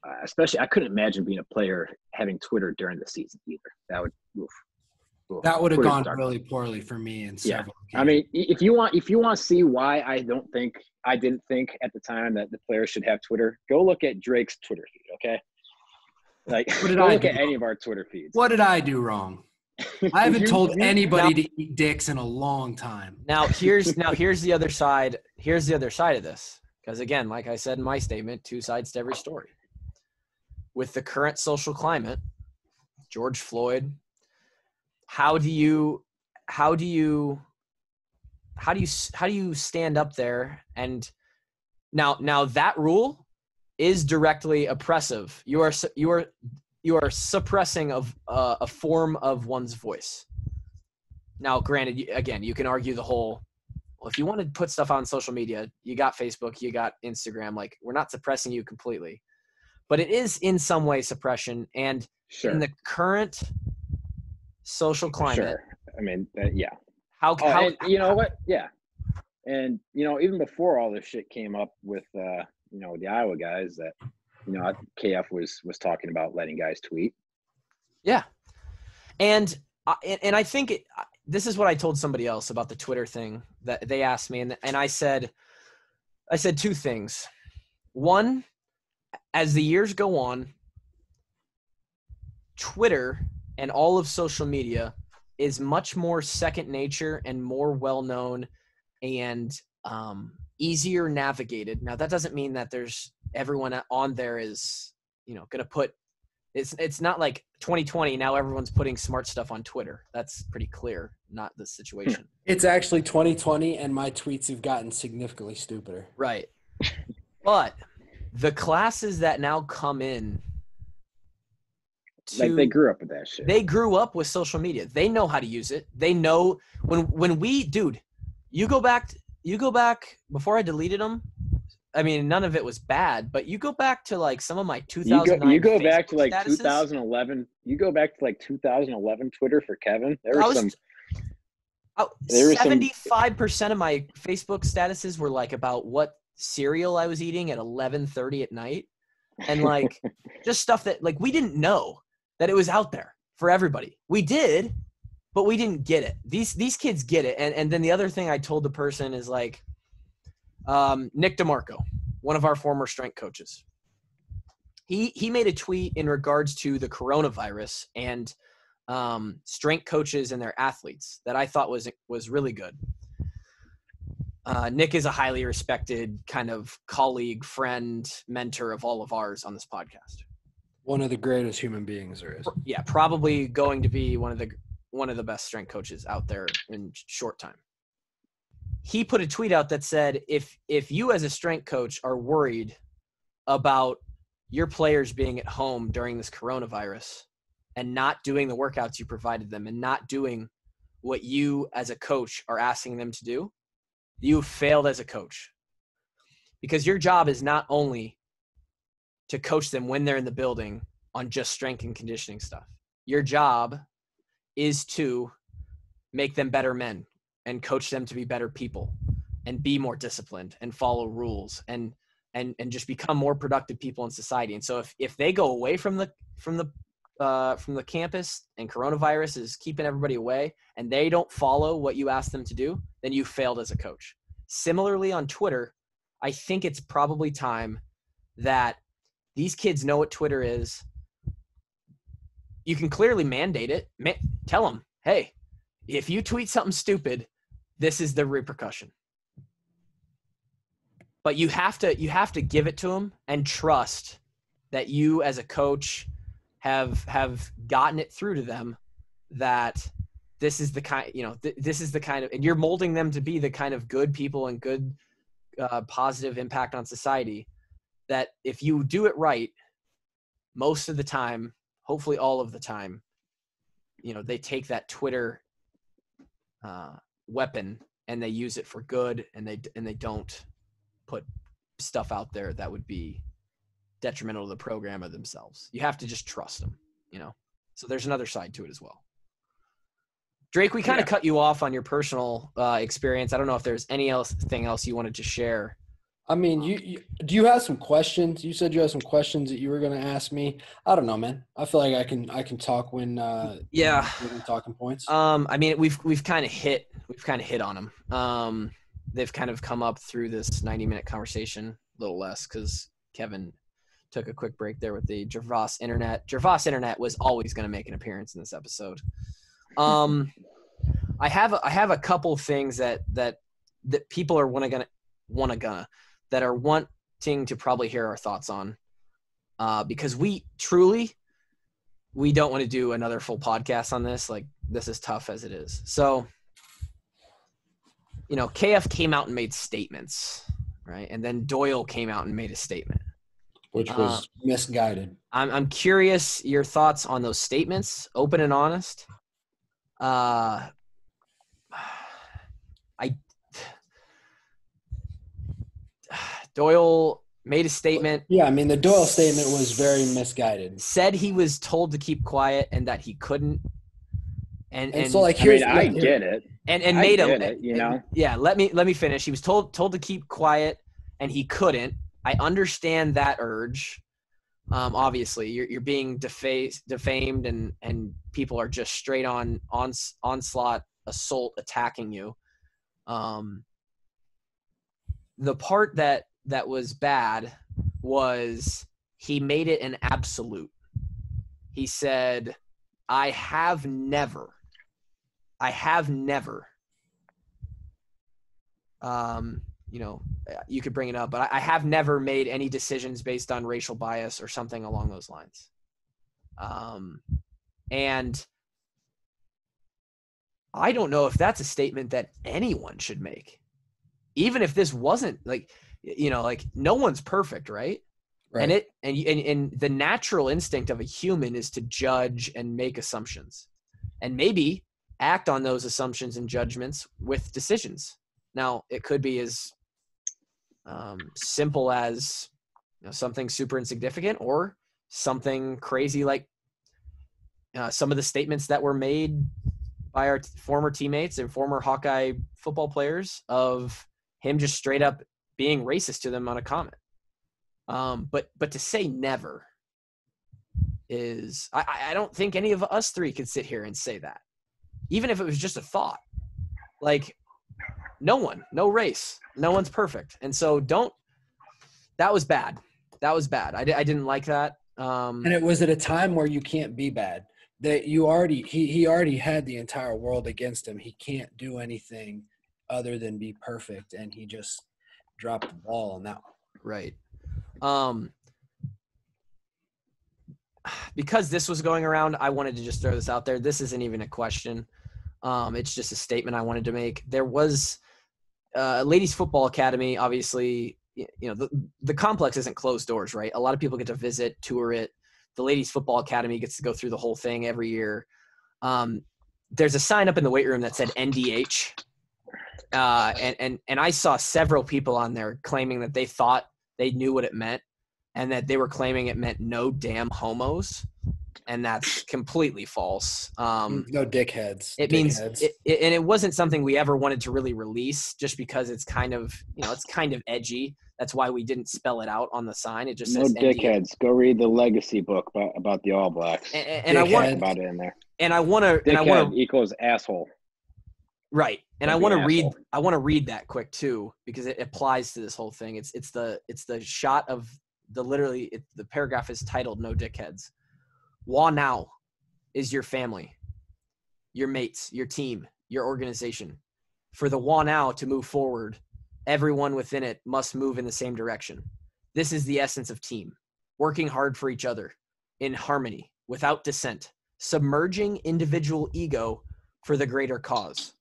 uh, especially i couldn't imagine being a player having twitter during the season either that would oof, oof, that would have gone dark. really poorly for me in yeah. Games. i mean if you want if you want to see why i don't think i didn't think at the time that the players should have twitter go look at drake's twitter feed okay like what did go I look do? at any of our twitter feeds what did i do wrong I haven't told anybody now, to eat dicks in a long time. Now here's now here's the other side. Here's the other side of this. Because again, like I said in my statement, two sides to every story. With the current social climate, George Floyd, how do you how do you how do you how do you stand up there and now now that rule is directly oppressive. You are you are you are suppressing of uh, a form of one's voice. Now, granted, again, you can argue the whole. Well, if you want to put stuff on social media, you got Facebook, you got Instagram. Like, we're not suppressing you completely, but it is in some way suppression. And sure. in the current social climate, sure. I mean, uh, yeah. How, oh, how you know what? Yeah, and you know, even before all this shit came up with, uh, you know, the Iowa guys that you know, KF was was talking about letting guys tweet. Yeah, and and I think it, this is what I told somebody else about the Twitter thing that they asked me, and and I said, I said two things. One, as the years go on, Twitter and all of social media is much more second nature and more well known and um, easier navigated. Now that doesn't mean that there's everyone on there is you know, gonna put. It's it's not like 2020 now. Everyone's putting smart stuff on Twitter. That's pretty clear. Not the situation. It's actually 2020, and my tweets have gotten significantly stupider. Right. But the classes that now come in to, like they grew up with that shit. they grew up with social media. They know how to use it. They know when when we dude, you go back you go back before I deleted them. I mean, none of it was bad, but you go back to like some of my you go, you go back to like statuses. 2011. You go back to like 2011 Twitter for Kevin. There I was some. Oh, There 75% of my Facebook statuses were like about what cereal I was eating at 11:30 at night and like just stuff that like we didn't know that it was out there for everybody. We did, but we didn't get it. These these kids get it. And and then the other thing I told the person is like um, Nick DeMarco, one of our former strength coaches. He he made a tweet in regards to the coronavirus and um, strength coaches and their athletes that I thought was was really good. Uh, Nick is a highly respected kind of colleague, friend, mentor of all of ours on this podcast. One of the greatest human beings there is. Yeah, probably going to be one of the one of the best strength coaches out there in short time. He put a tweet out that said, "If if you as a strength coach are worried about your players being at home during this coronavirus and not doing the workouts you provided them and not doing what you as a coach are asking them to do, you failed as a coach. Because your job is not only to coach them when they're in the building on just strength and conditioning stuff. Your job is to make them better men and coach them to be better people and be more disciplined and follow rules and and and just become more productive people in society. And so if if they go away from the from the uh, from the campus and coronavirus is keeping everybody away and they don't follow what you ask them to do, then you failed as a coach. Similarly on Twitter, I think it's probably time that these kids know what Twitter is. You can clearly mandate it. Ma- tell them, hey, if you tweet something stupid, this is the repercussion. But you have to you have to give it to them and trust that you as a coach have have gotten it through to them that this is the kind you know th- this is the kind of and you're molding them to be the kind of good people and good uh, positive impact on society that if you do it right most of the time hopefully all of the time you know they take that twitter uh, weapon and they use it for good and they and they don't put stuff out there that would be detrimental to the program or themselves. You have to just trust them you know? So there's another side to it as well. Drake we kind of Yeah. cut you off on your personal uh, experience. I don't know if there's any else thing else you wanted to share I mean, you, you do you have some questions? You said you had some questions that you were going to ask me. I don't know, man. I feel like I can I can talk when uh Yeah. when talking points. Um, I mean, we've we've kind of hit we've kind of hit on them. Um, they've kind of come up through this ninety minute conversation, a little less because Kevin took a quick break there with the Gervais internet. Gervais internet was always going to make an appearance in this episode. Um, I have a, I have a couple things that that that people are wanna gonna wanna gonna that are wanting to probably hear our thoughts on, uh, because we truly we don't want to do another full podcast on this. Like this is tough as it is. So, you know, KF came out and made statements, right? And then Doyle came out and made a statement. which uh, was misguided. I'm I'm curious your thoughts on those statements, open and honest. Uh, I Doyle made a statement. Yeah, I mean the Doyle statement was very misguided. said he was told to keep quiet and that he couldn't. And And, and so like I here's mean, I look, get it. and, and I made him get it, you and- know? yeah let me let me finish. He was told told to keep quiet and he couldn't. I understand that urge. Um, obviously you're, you're being defaced defamed and and people are just straight on on onslaught assault attacking you. Um the part that that was bad was he made it an absolute he said i have never i have never um you know, you could bring it up, but I, I have never made any decisions based on racial bias or something along those lines. Um, and I don't know if that's a statement that anyone should make, even if this wasn't like, you know, like no one's perfect, right? Right. And it and, and and the natural instinct of a human is to judge and make assumptions, and maybe act on those assumptions and judgments with decisions. Now, it could be as um, simple as you know, something super insignificant, or something crazy like uh, some of the statements that were made by our t- former teammates and former Hawkeye football players of him just straight up being racist to them on a comment. Um, but but to say never is I, I- don't think any of us three could sit here and say that, even if it was just a thought. Like no one, no race, no one's perfect, and so don't. That was bad. That was bad. I, I didn't like that. Um, And it was at a time where you can't be bad. That you already he he already had the entire world against him. He can't do anything other than be perfect, and he just dropped the ball on that one. Right. Um because this was going around, I wanted to just throw this out there. This isn't even a question. Um, it's just a statement I wanted to make. There was uh, ladies football academy. Obviously, you know the the complex isn't closed doors, right? A lot of people get to visit, tour it. The ladies football academy gets to go through the whole thing every year. Um, there's a sign up in the weight room that said NDH, uh, and and and I saw several people on there claiming that they thought they knew what it meant and that they were claiming it meant no damn homos and that's completely false um, no dickheads. it means it, it, and it wasn't something we ever wanted to really release just because it's kind of you know it's kind of edgy that's why we didn't spell it out on the sign it just No says NDA. dickheads. Go read the legacy book about, about the All Blacks. and, and, and i want Dickhead. about it in there. and i want to and i want Dickhead to equals asshole. Right. And I want an to read asshole. I want to read that quick too because it applies to this whole thing. It's it's the it's the shot of the literally it, the paragraph is titled no dickheads. Whanau is your family, your mates, your team, your organization. For the Whanau to move forward, everyone within it must move in the same direction. This is the essence of team, working hard for each other in harmony, without dissent, submerging individual ego for the greater cause.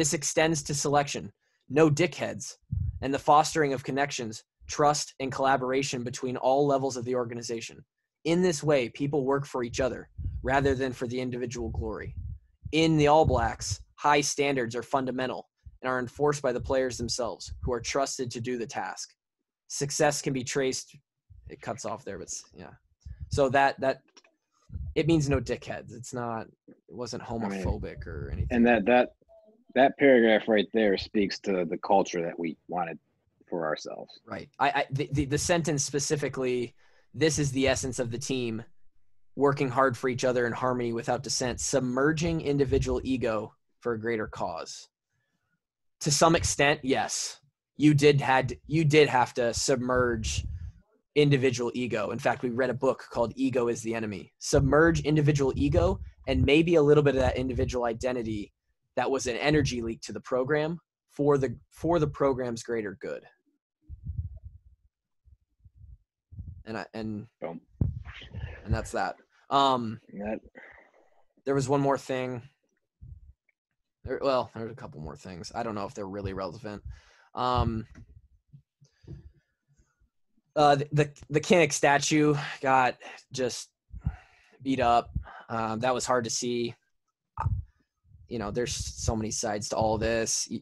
This extends to selection, no dickheads, and the fostering of connections, trust, and collaboration between all levels of the organization. In this way, people work for each other rather than for the individual glory. In the All Blacks, high standards are fundamental and are enforced by the players themselves, who are trusted to do the task. Success can be traced. It cuts off there, but yeah. So that that it means no dickheads. It's not. It wasn't mean, homophobic or anything. And that that that paragraph right there speaks to the culture that we wanted for ourselves. Right. I, I the, the, the sentence specifically, this is the essence of the team, working hard for each other in harmony without dissent, submerging individual ego for a greater cause. To some extent, yes, you did had you did have to submerge individual ego. In fact, we read a book called Ego is the Enemy. Submerge individual ego and maybe a little bit of that individual identity that was an energy leak to the program for the for the program's greater good. and I and Boom. and that's that. Um, that there was one more thing. There, well, there's a couple more things. I don't know if they're really relevant. Um, uh, the the, the Kinnick statue got just beat up. Um, that was hard to see. You know, there's so many sides to all this. You,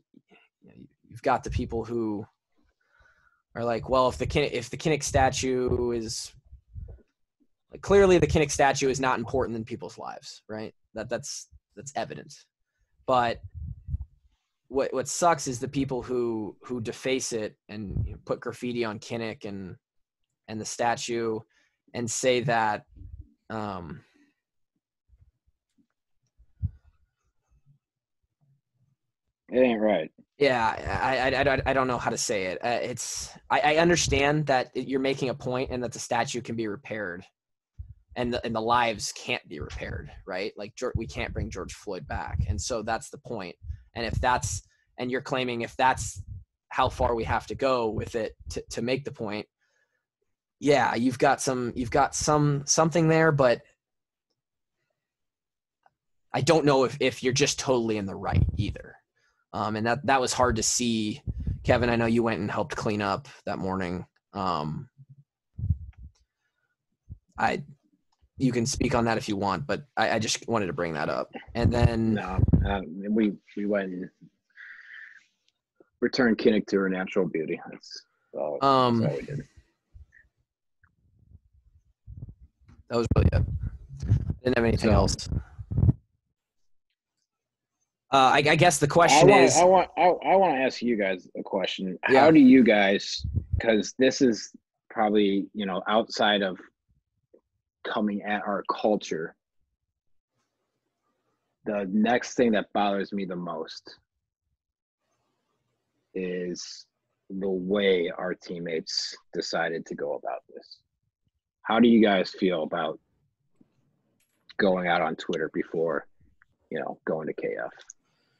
you've got the people who are like, well, if the if the Kinnick statue is like clearly the Kinnick statue is not important in people's lives, right? That that's that's evident. But what what sucks is the people who who deface it and you know, put graffiti on Kinnick and and the statue and say that um it ain't right. yeah I, I, I, I don't know how to say it uh, it's I, I understand that you're making a point and that the statue can be repaired and the, and the lives can't be repaired right like we can't bring george floyd back and so that's the point. and if that's and you're claiming if that's how far we have to go with it to, to make the point. Yeah, you've got some you've got some something there, but I don't know if, if you're just totally in the right either. Um, and that that was hard to see. Kevin, I know you went and helped clean up that morning. Um, I you can speak on that if you want, but I, I just wanted to bring that up. And then No, um, we we went and returned Kinnick to her natural beauty. That's all, um, that's all we did. that was really it. Didn't have anything So- else. Uh, I, I guess the I question want, is, I want, I, I want to ask you guys a question. Yeah. How do you guys? Because this is probably you know outside of coming at our culture. The next thing that bothers me the most is the way our teammates decided to go about this. How do you guys feel about going out on Twitter before, you know, going to KF?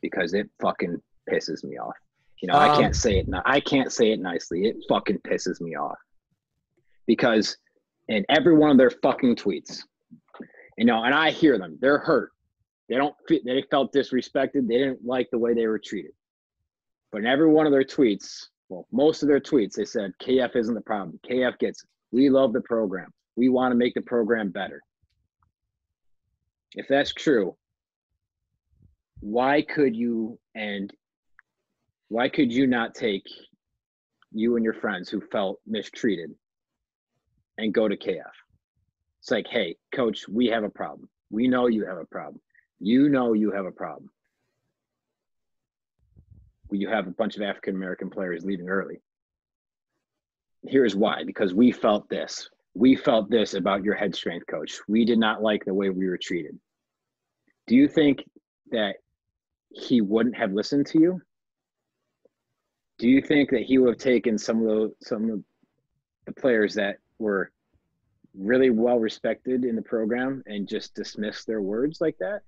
Because it fucking pisses me off. You know, I Um, can't say it. I can't say it nicely. It fucking pisses me off. Because in every one of their fucking tweets, you know, and I hear them. They're hurt. They don't. They felt disrespected. They didn't like the way they were treated. But in every one of their tweets, well, most of their tweets, they said KF isn't the problem. KF gets it. We love the program. We want to make the program better. If that's true, why could you and why could you not take you and your friends who felt mistreated and go to KF? It's like, hey, coach, we have a problem. We know you have a problem. You know you have a problem. You have a bunch of African American players leaving early. Here's why because we felt this. We felt this about your head strength coach. We did not like the way we were treated. Do you think that he wouldn't have listened to you? Do you think that he would have taken some of the some of the players that were really well respected in the program and just dismissed their words like that?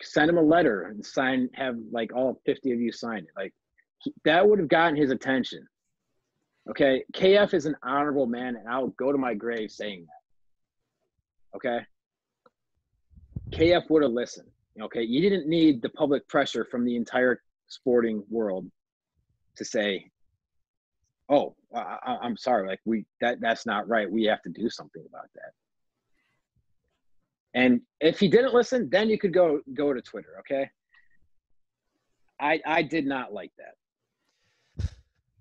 Send him a letter and sign have like all 50 of you sign it. Like that would have gotten his attention. Okay, KF is an honorable man, and I'll go to my grave saying that. Okay, KF would have listened. Okay, you didn't need the public pressure from the entire sporting world to say, "Oh, I, I'm sorry, like we that that's not right. We have to do something about that." And if he didn't listen, then you could go go to Twitter. Okay, I I did not like that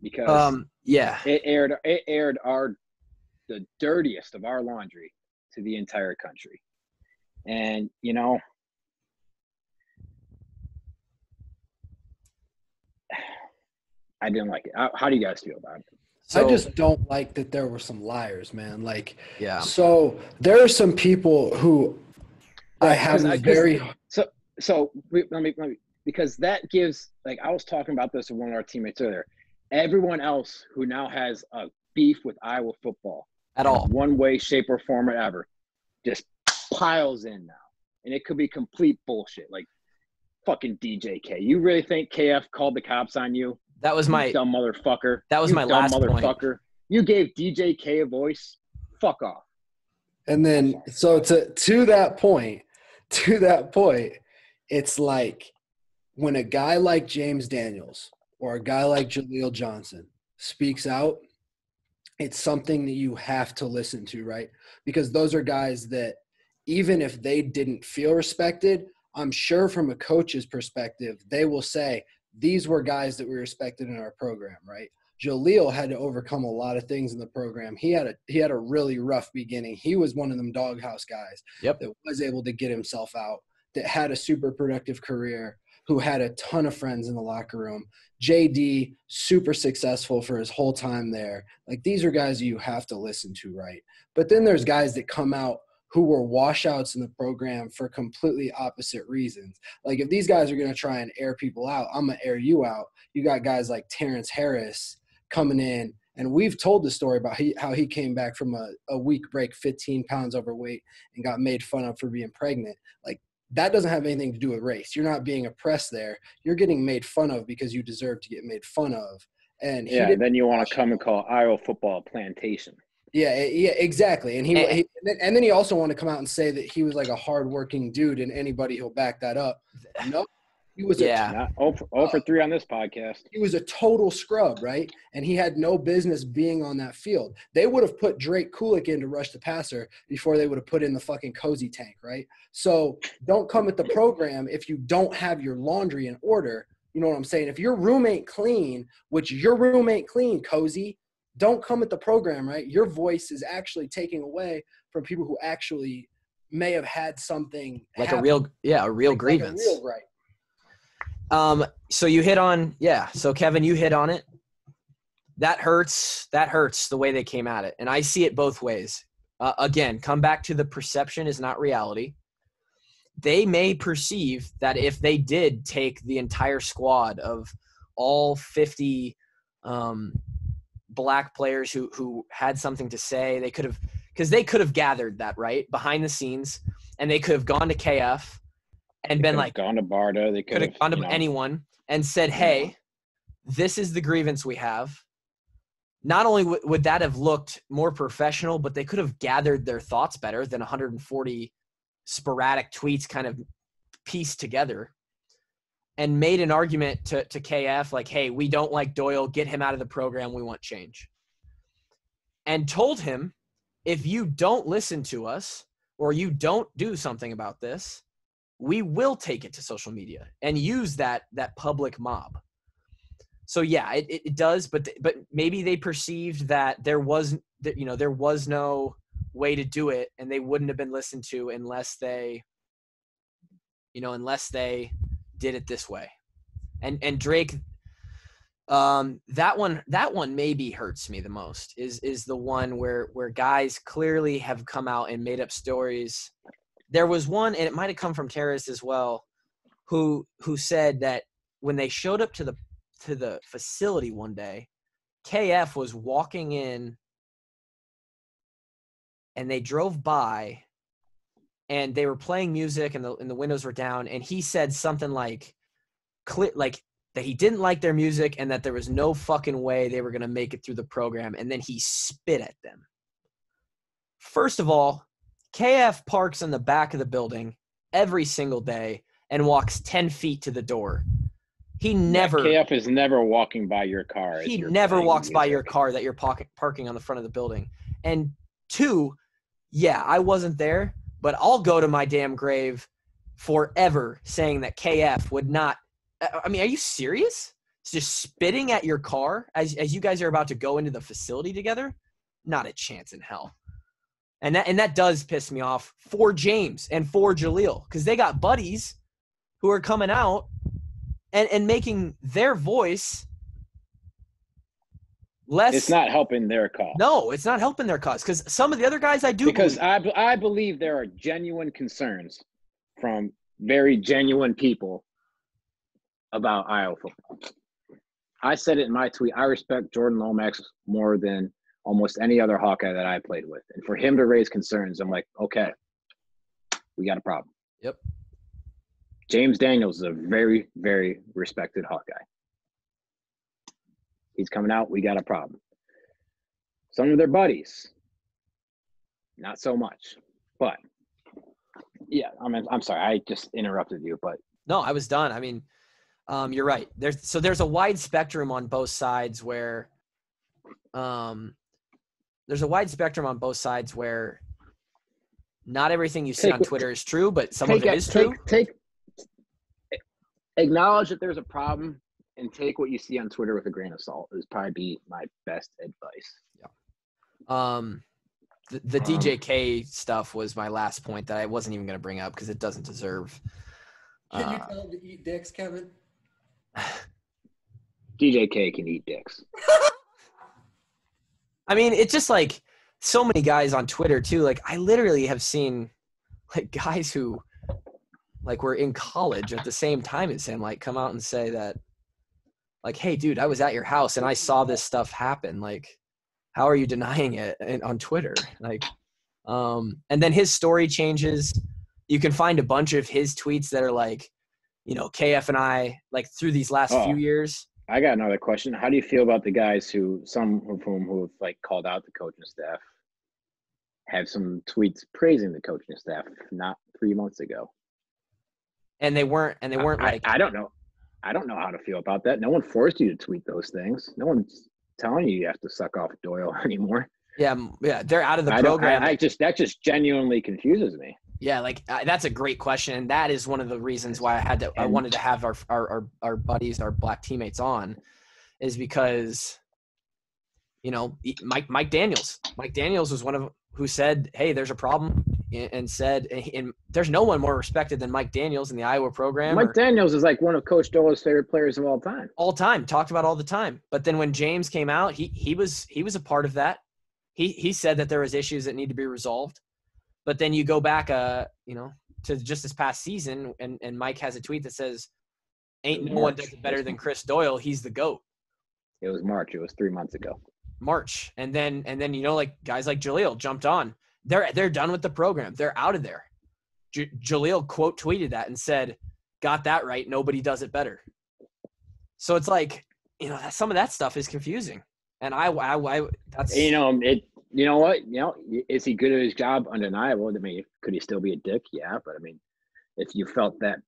because um, yeah, it aired it aired our the dirtiest of our laundry to the entire country and you know i didn't like it how, how do you guys feel about it so, I just don't like that there were some liars, man. Like, yeah. so there are some people who I Right, have 'cause I- very so so let, me, let me because that gives like i was talking about this with one of our teammates earlier everyone else who now has a beef with iowa football At all. one way shape or form or ever just piles in now and it could be complete bullshit like fucking djk you really think kf called the cops on you? That was you my dumb motherfucker. that was You my dumb last point. motherfucker. You gave djk a voice? Fuck off. And then so to to that point, to that point, it's like when a guy like James Daniels or a guy like Jaleel Johnson speaks out, it's something that you have to listen to, right? Because those are guys that even if they didn't feel respected, I'm sure from a coach's perspective, they will say, these were guys that we respected in our program, right? Jaleel had to overcome a lot of things in the program. He had a he had a really rough beginning. He was one of them doghouse guys Yep. that was able to get himself out, that had a super productive career, who had a ton of friends in the locker room. JD, super successful for his whole time there. Like these are guys you have to listen to, right? But then there's guys that come out who were washouts in the program for completely opposite reasons. Like if these guys are going to try and air people out, I'm going to air you out. You got guys like Terrence Harris coming in and we've told the story about he, how he came back from a, a week break 15 pounds overweight and got made fun of for being pregnant like that doesn't have anything to do with race. You're not being oppressed there. You're getting made fun of because you deserve to get made fun of. And Yeah, didn't then you want to come and call Iowa football a plantation. Yeah, yeah, exactly. And he, And- he and then- and then he also wanted to come out and say that he was like a hardworking dude, and anybody he'll back that up. No, he was Yeah. a Not 0 for, 0 for uh, 3 on this podcast. he was a total scrub, right? And he had no business being on that field. They would have put Drake Kulick in to rush the passer before they would have put in the fucking cozy tank, right? So don't come at the program if you don't have your laundry in order. You know what I'm saying? If your room ain't clean, which your room ain't clean, cozy, don't come at the program, right? Your voice is actually taking away from people who actually may have had something like a real yeah a real like a grievance. real right. um so you hit on yeah so kevin you hit on it. That hurts that hurts the way they came at it and i see it both ways. Uh, again come back to the perception is not reality. They may perceive that if they did take the entire squad of all 50 um, black players who who had something to say they could have because they could have gathered that right behind the scenes and they could have gone to kf and They been like gone to Barta. They could have gone to know, anyone and said, "Hey, this is the grievance we have." Not only w- would that have looked more professional, but they could have gathered their thoughts better than 140 sporadic tweets kind of pieced together and made an argument to, to KF like, hey, we don't like Doyle. Get him out of the program. We want change. And told him, if you don't listen to us or you don't do something about this, we will take it to social media and use that that public mob so yeah it, it, does but but maybe they perceived that there was that you know there was no way to do it and they wouldn't have been listened to unless they you know unless they did it this way. And and drake um that one that one maybe hurts me the most is is the one where where guys clearly have come out and made up stories. There was one and it might have come from Terrence as well who who said that when they showed up to the to the facility one day kf was walking in and they drove by and they were playing music and the and the windows were down and he said something like like that he didn't like their music and that there was no fucking way they were going to make it through the program and then he spit at them first of all KF parks in the back of the building every single day and walks 10 feet to the door. He never KF is never walking by your car. he never walks by your car that you're pocket, parking on the front of the building. And two, yeah, I wasn't there, but I'll go to my damn grave forever saying that KF would not I mean, are you serious? It's just spitting at your car as as you guys are about to go into the facility together? Not a chance in hell. And that and that does piss me off for James and for Jaleel because they got buddies who are coming out and and making their voice less. It's not helping their cause. No, it's not helping their cause because some of the other guys I do because believe- I, I believe there are genuine concerns from very genuine people about Iowa football. I said it in my tweet. I respect Jordan Lomax more than almost any other Hawkeye that I played with. And for him to raise concerns, I'm like, okay, we got a problem. Yep. James Daniels is a very, very respected Hawkeye. He's coming out. We got a problem. Some of their buddies, not so much. But yeah, I mean, I'm sorry, I just interrupted you, but No, I was done. I mean, um, you're right. There's so there's a wide spectrum on both sides where, um, there's a wide spectrum on both sides where not everything you see on Twitter is true, but some of it it- is take, true. Take acknowledge that there's a problem and take what you see on Twitter with a grain of salt. Is probably be my best advice. Yeah. Um, the, the Um, DJK stuff was my last point that I wasn't even going to bring up because it doesn't deserve. Can you Uh, tell him to eat dicks, Kevin? DJK can eat dicks. I mean, it's just like so many guys on Twitter too. Like I literally have seen like guys who like were in college at the same time as him like come out and say that like, "Hey, dude, I was at your house and I saw this stuff happen." Like, how are you denying it on Twitter? Like, um, and then his story changes you can find a bunch of his tweets that are like, you know, KF and I like through these last Oh. few years. I got another question. How do you feel about the guys who, some of whom who have like called out the coaching staff, have some tweets praising the coaching staff not three months ago? And they weren't and they weren't I, like I don't know. I don't know how to feel about that. No one forced you to tweet those things. No one's telling you you have to suck off Doyle anymore. yeah, yeah, they're out of the I program. I, I just that just genuinely confuses me. Yeah, like uh, that's a great question, and that is one of the reasons why I had to. I wanted to have our our our, our buddies, our black teammates on, is because, you know, Mike Mike Daniels. Mike Daniels was one of who said, "Hey, there's a problem," and said, and, there's no one more respected than Mike Daniels in the Iowa program. Mike or- Daniels is like one of Coach Doyle's favorite players of all time. all time talked about all the time but then when james came out he he was he was a part of that he he said that there was issues that need to be resolved but then you go back uh you know to just this past season and and mike has a tweet that says ain't no one does it better than chris doyle he's the goat It was March. It was three months ago. march and then and then you know like guys like jaleel jumped on they're they're done with the program they're out of there J- jaleel quote tweeted that and said got that right nobody does it better so it's like you know that, some of that stuff is confusing and i i, I that's You know it. You know what? You know, is he good at his job? Undeniable. I mean, could he still be a dick? Yeah, but I mean, if you felt that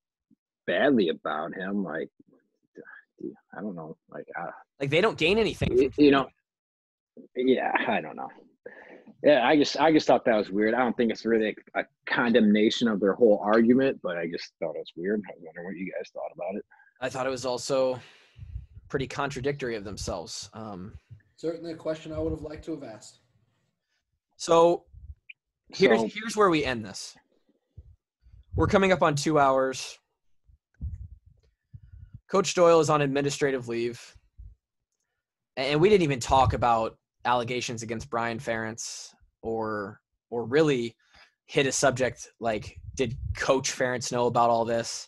badly about him, like, I don't know, like, uh, like they don't gain anything you, you know, yeah, I don't know. Yeah, I just, I just thought that was weird. I don't think it's really a condemnation of their whole argument, but I just thought it was weird. I wonder what you guys thought about it. i thought it was also pretty contradictory of themselves um Certainly a question I would have liked to have asked. so here's So- here's where we end this. We're coming up on two hours. Coach Doyle is on administrative leave, and we didn't even talk about allegations against Brian Ferentz or or really hit a subject like did Coach Ferentz know about all this?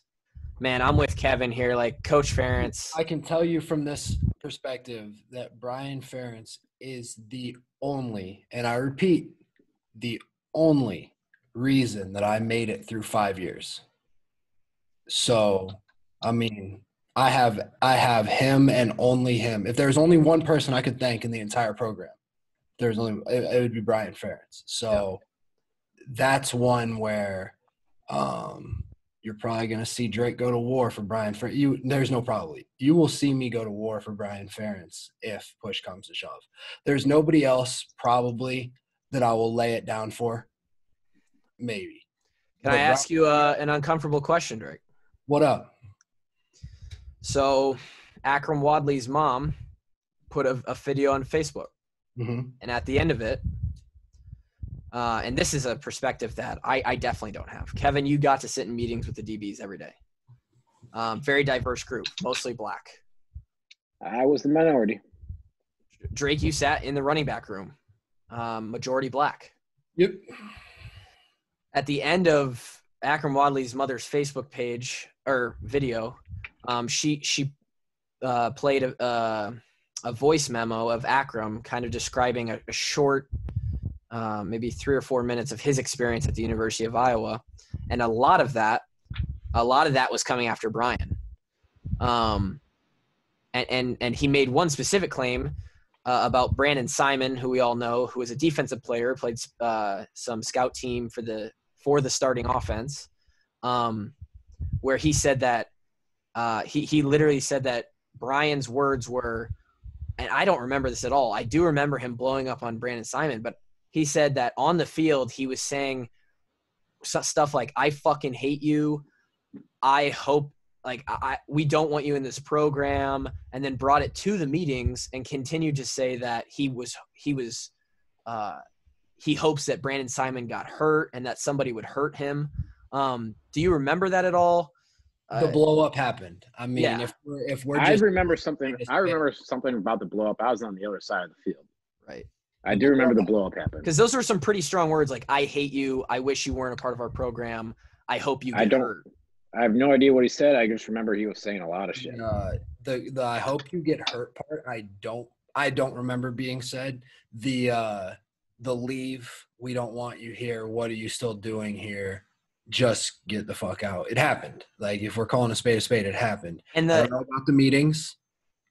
Man, I'm with Kevin here. Like Coach Ferentz, I can tell you from this perspective that Brian Ferentz is the only, and I repeat, the only reason that I made it through five years. So, I mean, I have I have him and only him. If there's only one person I could thank in the entire program, there's only it, it would be Brian Ferentz. So that's one where um you're probably going to see Drake go to war for Brian Ferentz. You, there's no probably. You will see me go to war for Brian Ferentz if push comes to shove. There's nobody else probably that I will lay it down for. Maybe. can But I ask you uh, an uncomfortable question, Drake? What up? So, Akrum Wadley's mom put a, a video on Facebook, hmm and at the end of it, uh, and this is a perspective that I, I definitely don't have. Kevin, you got to sit in meetings with the DBs every day. Um, very diverse group, mostly black. I was the minority. Drake, you sat in the running back room, um, majority black. Yep. At the end of Akrum Wadley's mother's Facebook page or video, um, she she uh, played a, uh, a voice memo of Akrum, kind of describing a, a short, uh, maybe three or four minutes of his experience at the University of Iowa, and a lot of that, a lot of that was coming after Brian. Um, and and and he made one specific claim uh, about Brandon Simon, who we all know, who was a defensive player, played uh, some scout team for the for the starting offense, um, where he said that uh, he he literally said that Brian's words were, and I don't remember this at all. I do remember him blowing up on Brandon Simon, but he said that on the field he was saying stuff like "I fucking hate you," "I hope." Like I, we don't want you in this program, and then brought it to the meetings and continued to say that he was he was uh, he hopes that Brandon Simon got hurt and that somebody would hurt him. Um, do you remember that at all? The Uh, blow up happened. I mean, yeah. if we're if we're I remember something. I remember something about the blow up. I was on the other side of the field. right. I do remember the blow up happened. Because those are some pretty strong words like "I hate you," "I wish you weren't a part of our program," "I hope you get I don't- hurt." I have no idea what he said. I just remember he was saying a lot of shit. uh, the the I hope you get hurt part. I don't I don't remember being said. The uh the leave. We don't want you here. What are you still doing here? Just get the fuck out. It happened. Like if we're calling a spade a spade, it happened. And I the don't know about the meetings,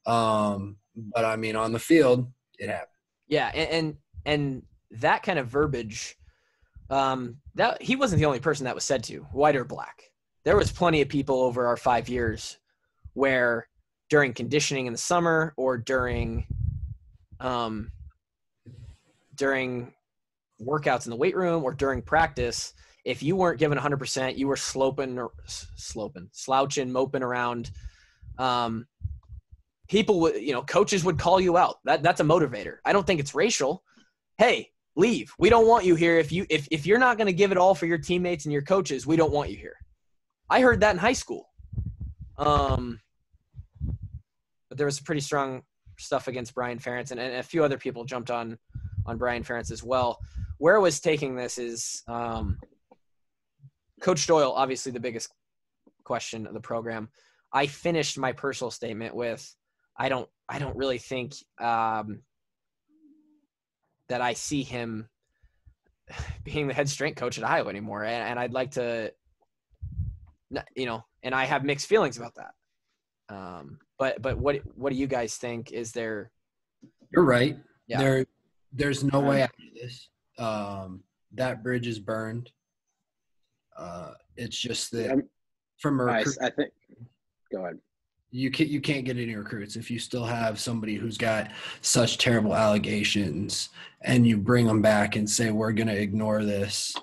um, but I mean on the field, it happened. yeah, and and, and that kind of verbiage, um, that he wasn't the only person that was said to, white or black. There was plenty of people over our five years where during conditioning in the summer or during um, during workouts in the weight room or during practice, if you weren't given 100%, you were sloping or sloping, slouching, moping around. Um, people would, you know, coaches would call you out. That that's a motivator. I don't think it's racial. Hey, leave. We don't want you here. If you if if you're not going to give it all for your teammates and your coaches, we don't want you here. I heard that in high school. Um, but there was pretty strong stuff against Brian Ferentz, and, and a few other people jumped on on Brian Ferentz as well. Where I was taking this is um, Coach Doyle, obviously the biggest question of the program. I finished my personal statement with, I don't, I don't really think um, that I see him being the head strength coach at Iowa anymore, and, and I'd like to, you know, and I have mixed feelings about that. Um, but but what what do you guys think? Is there? You're right. Yeah. There, there's no way out of this. Um, that bridge is burned. Uh, it's just that Um, from a I, recruit, I think. Go ahead. you can't you can't get any recruits if you still have somebody who's got such terrible allegations and you bring them back and say we're going to ignore this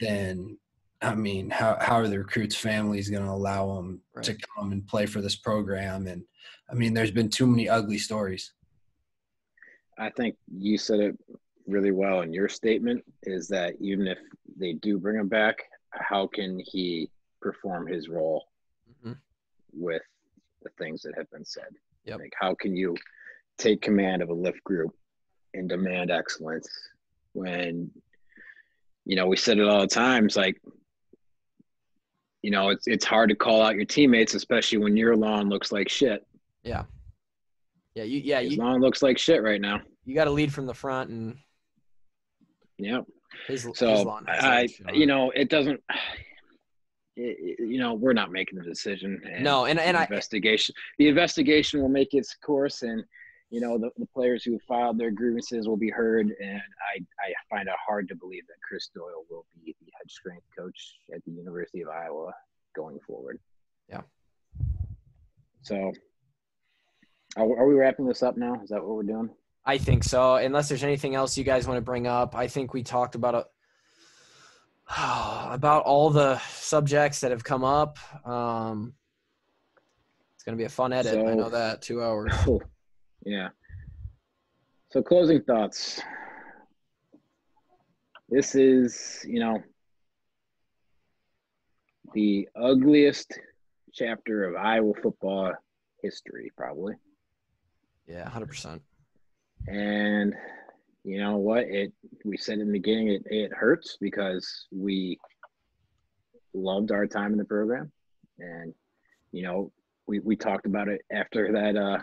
then i mean how how are the recruits families going to allow them to come and play for this program and i mean there's been too many ugly stories I think you said it really well in your statement is that even if they do bring them back, how can he perform his role Mhm. with the things that have been said? Yep. Like, how can you take command of a lift group and demand excellence when, you know, we said it all the times, like, you know, it's it's hard to call out your teammates, especially when your lawn looks like shit. Yeah. Yeah. You yeah His you lawn looks like shit right now. you got to lead from the front and Yep. His his So has I, that shit on you uh, know, it doesn't. It- you know, we're not making the decision. And No, and- and the I- investigation, the investigation will make its course, and you know, the, the players who filed their grievances will be heard. And I, I find it hard to believe that Chris Doyle will be the head strength coach at the University of Iowa going forward. Yeah. So, are, are we wrapping this up now? Is that what we're doing? I think so. Unless there's anything else you guys want to bring up, I think we talked about a, about all the subjects that have come up. Um, it's gonna be a fun edit. I know that. Two hours. Yeah. So closing thoughts. This is, you know, the ugliest chapter of Iowa football history, probably. Yeah, hundred percent. And you know what? It we said in the beginning it, it hurts because we loved our time in the program. And you know, we, we talked about it after that uh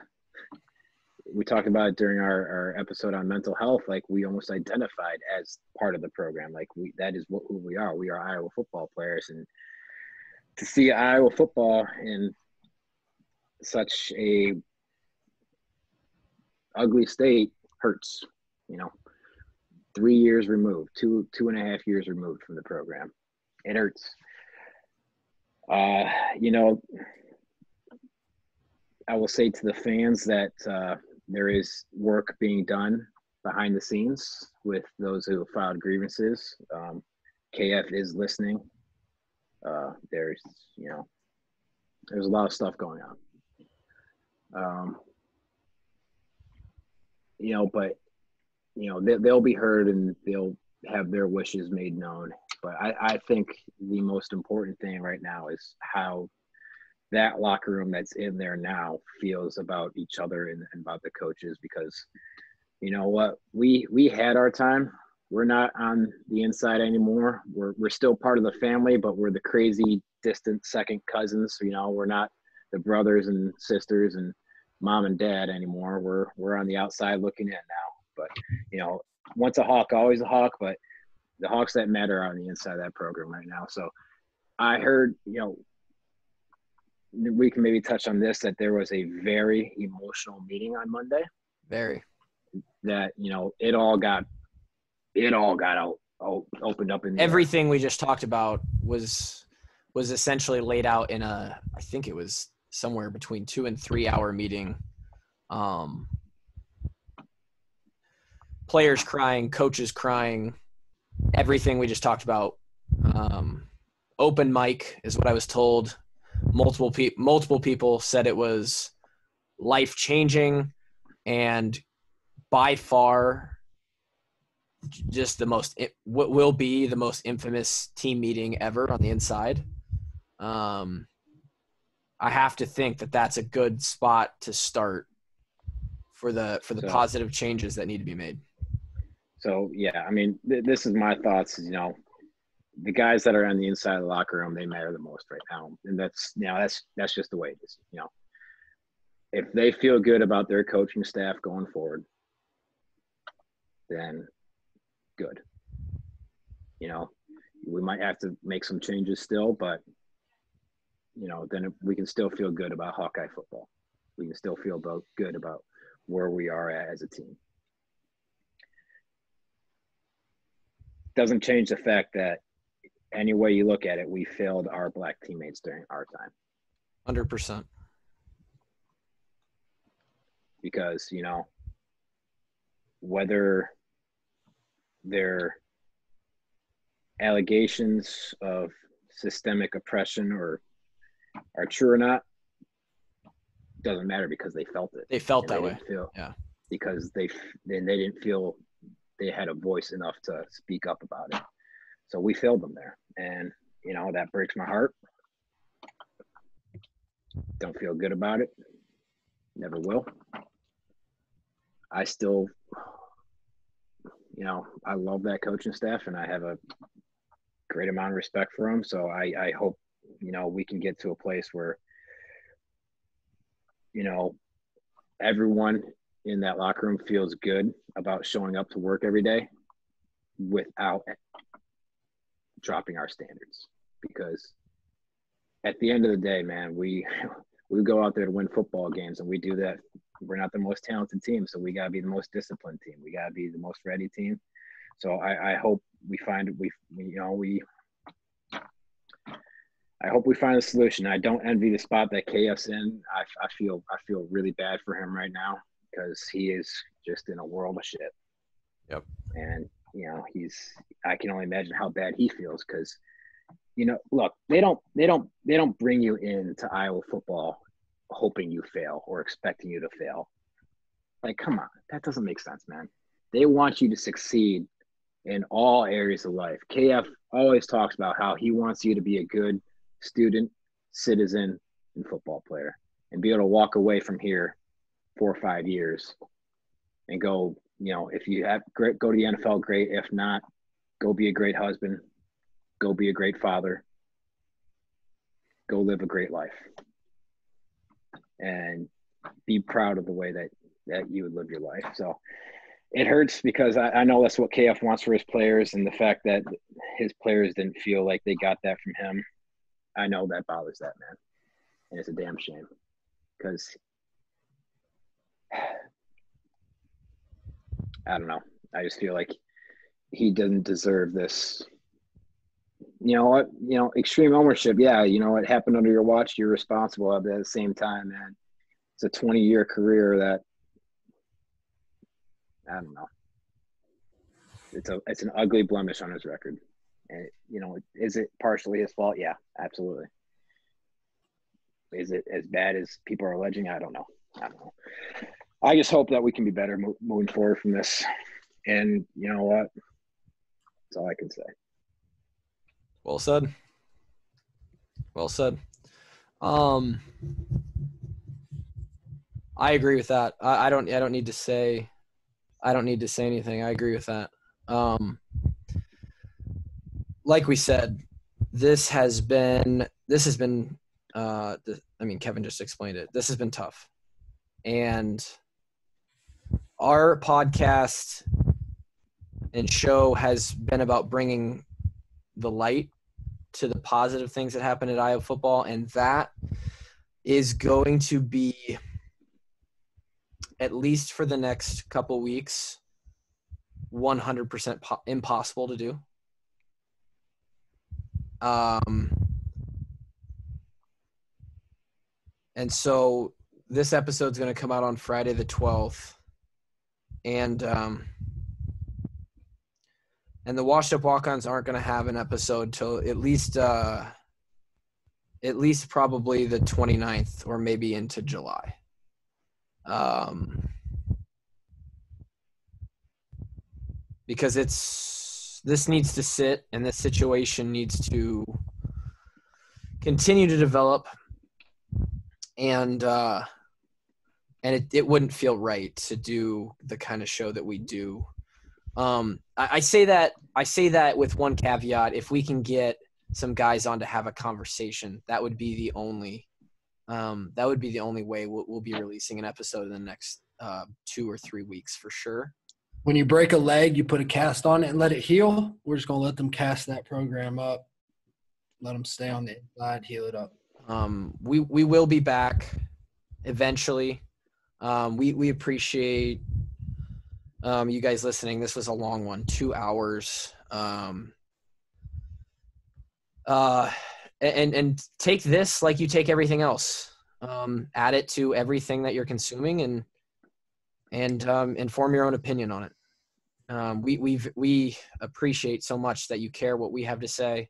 we talked about it during our, our episode on mental health like we almost identified as part of the program like we that is what who we are we are iowa football players and to see iowa football in such a ugly state hurts you know three years removed two two and a half years removed from the program. It hurts. Uh you know i will say to the fans that uh there is work being done behind the scenes with those who filed grievances. Um kf is listening. Uh there's you know there's a lot of stuff going on. Um you know but you know they, they'll be heard and they'll have their wishes made known. But I, I think the most important thing right now is how that locker room that's in there now feels about each other and, and about the coaches because you know what we we had our time. We're not on the inside anymore. We're, we're still part of the family but we're the crazy distant second cousins. You know we're not the brothers and sisters and mom and dad anymore we're we're on the outside looking in now but you know once a hawk always a hawk but the Hawks that matter are on the inside of that program right now. So I heard, you know, we can maybe touch on this that there was a very emotional meeting on Monday. Very. That you know it all got it all got out, out opened up in the everything we just talked about was was essentially laid out in a I think it was somewhere between two and three hour meeting. Um, players crying, coaches crying, everything we just talked about. Um, open mic is what I was told. Multiple pe- multiple people said it was life changing and by far just the most what will be the most infamous team meeting ever on the inside. Um, I have to think that that's a good spot to start for the for the So- positive changes that need to be made. So yeah, I mean, th- this is my thoughts. You know, the guys that are on the inside of the locker room, they matter the most right now, and that's you know that's that's just the way it is. You know, if they feel good about their coaching staff going forward, then good. You know, we might have to make some changes still, but you know, then we can still feel good about Hawkeye football. We can still feel about good about where we are at as a team. doesn't change the fact that any way you look at it, we failed our black teammates during our time Hundred percent. because you know whether they're allegations of systemic oppression or are true or not doesn't matter because they felt it. They felt that they way. Feel, Yeah. Because they then they didn't feel they had a voice enough to speak up about it. So we failed them there, and you know that breaks my heart. Don't feel good about it. Never will. I still, you know, I love that coaching staff, and I have a great amount of respect for them. So I, I hope, you know, we can get to a place where, you know, everyone in that locker room feels good about showing up to work every day without dropping our standards. Because at the end of the day man we we go out there to win football games and we do that. We're not the most talented team so we got to be the most disciplined team. We got to be the most ready team. So I, I hope we find we you know we I hope we find a solution. I don't envy the spot that KF's in. I, I feel I feel really bad for him right now because he is just in a world of shit. Yep. And you know he's I can only imagine how bad he feels because you know look they don't they don't they don't bring you into Iowa football hoping you fail or expecting you to fail. Like come on, that doesn't make sense, man. They want you to succeed in all areas of life. KF always talks about how he wants you to be a good student, citizen, and football player and be able to walk away from here four or five years and go, you know, if you have great, go to the NFL, great. If not, go be a great husband, go be a great father, go live a great life, and be proud of the way that that you would live your life. So it hurts because I, I know that's what KF wants for his players, and the fact that his players didn't feel like they got that from him, I know that bothers that man, and it's a damn shame because I don't know. I just feel like he doesn't deserve this. You know what? You know, extreme ownership. Yeah, you know it happened under your watch. You're responsible. At the same time, man, it's a 20 year career that I don't know. It's a it's an ugly blemish on his record. You know, is it partially his fault? Yeah, absolutely. Is it as bad as people are alleging? I don't know. I don't know. I just hope that we can be better mo- moving forward from this. And you know what? That's all I can say. Well said. Well said. Um, I agree with that. I, I don't. I don't need to say. I don't need to say anything. I agree with that. Um, like we said, this has been. This has been. Uh, the, I mean, Kevin just explained it. This has been tough, and our podcast and show has been about bringing the light to the positive things that happen at Iowa football, and that is going to be at least for the next couple weeks 100% po- impossible to do. Um, and so this episode's going to come out on Friday the 12th. And um, and the washed up walk-ons aren't going to have an episode till at least uh, at least probably the 29th or maybe into July. Um, because it's this needs to sit and this situation needs to continue to develop. And uh and it, it wouldn't feel right to do the kind of show that we do. Um I, I say that i say that with one caveat. If we can get some guys on to have a conversation that would be the only um that would be the only way we'll, we'll be releasing an episode in the next uh two or three weeks for sure When you break a leg, you put a cast on it and let it heal. We're just gonna let them cast that program up, let them stay on the inside, heal it up. um, we we will be back eventually. Um, we we appreciate um, you guys listening. This was a long one, two hours. Um, uh, and and take this like you take everything else. Um, add it to everything that you're consuming and and um, inform your own opinion on it. Um, we we we appreciate so much that you care what we have to say.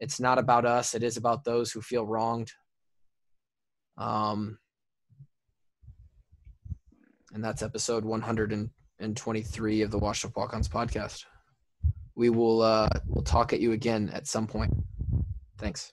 It's not about us. It is about those who feel wronged. Um and that's episode 123 of the Washed Up Walk-Ons podcast. We will uh we'll talk at you again at some point. Thanks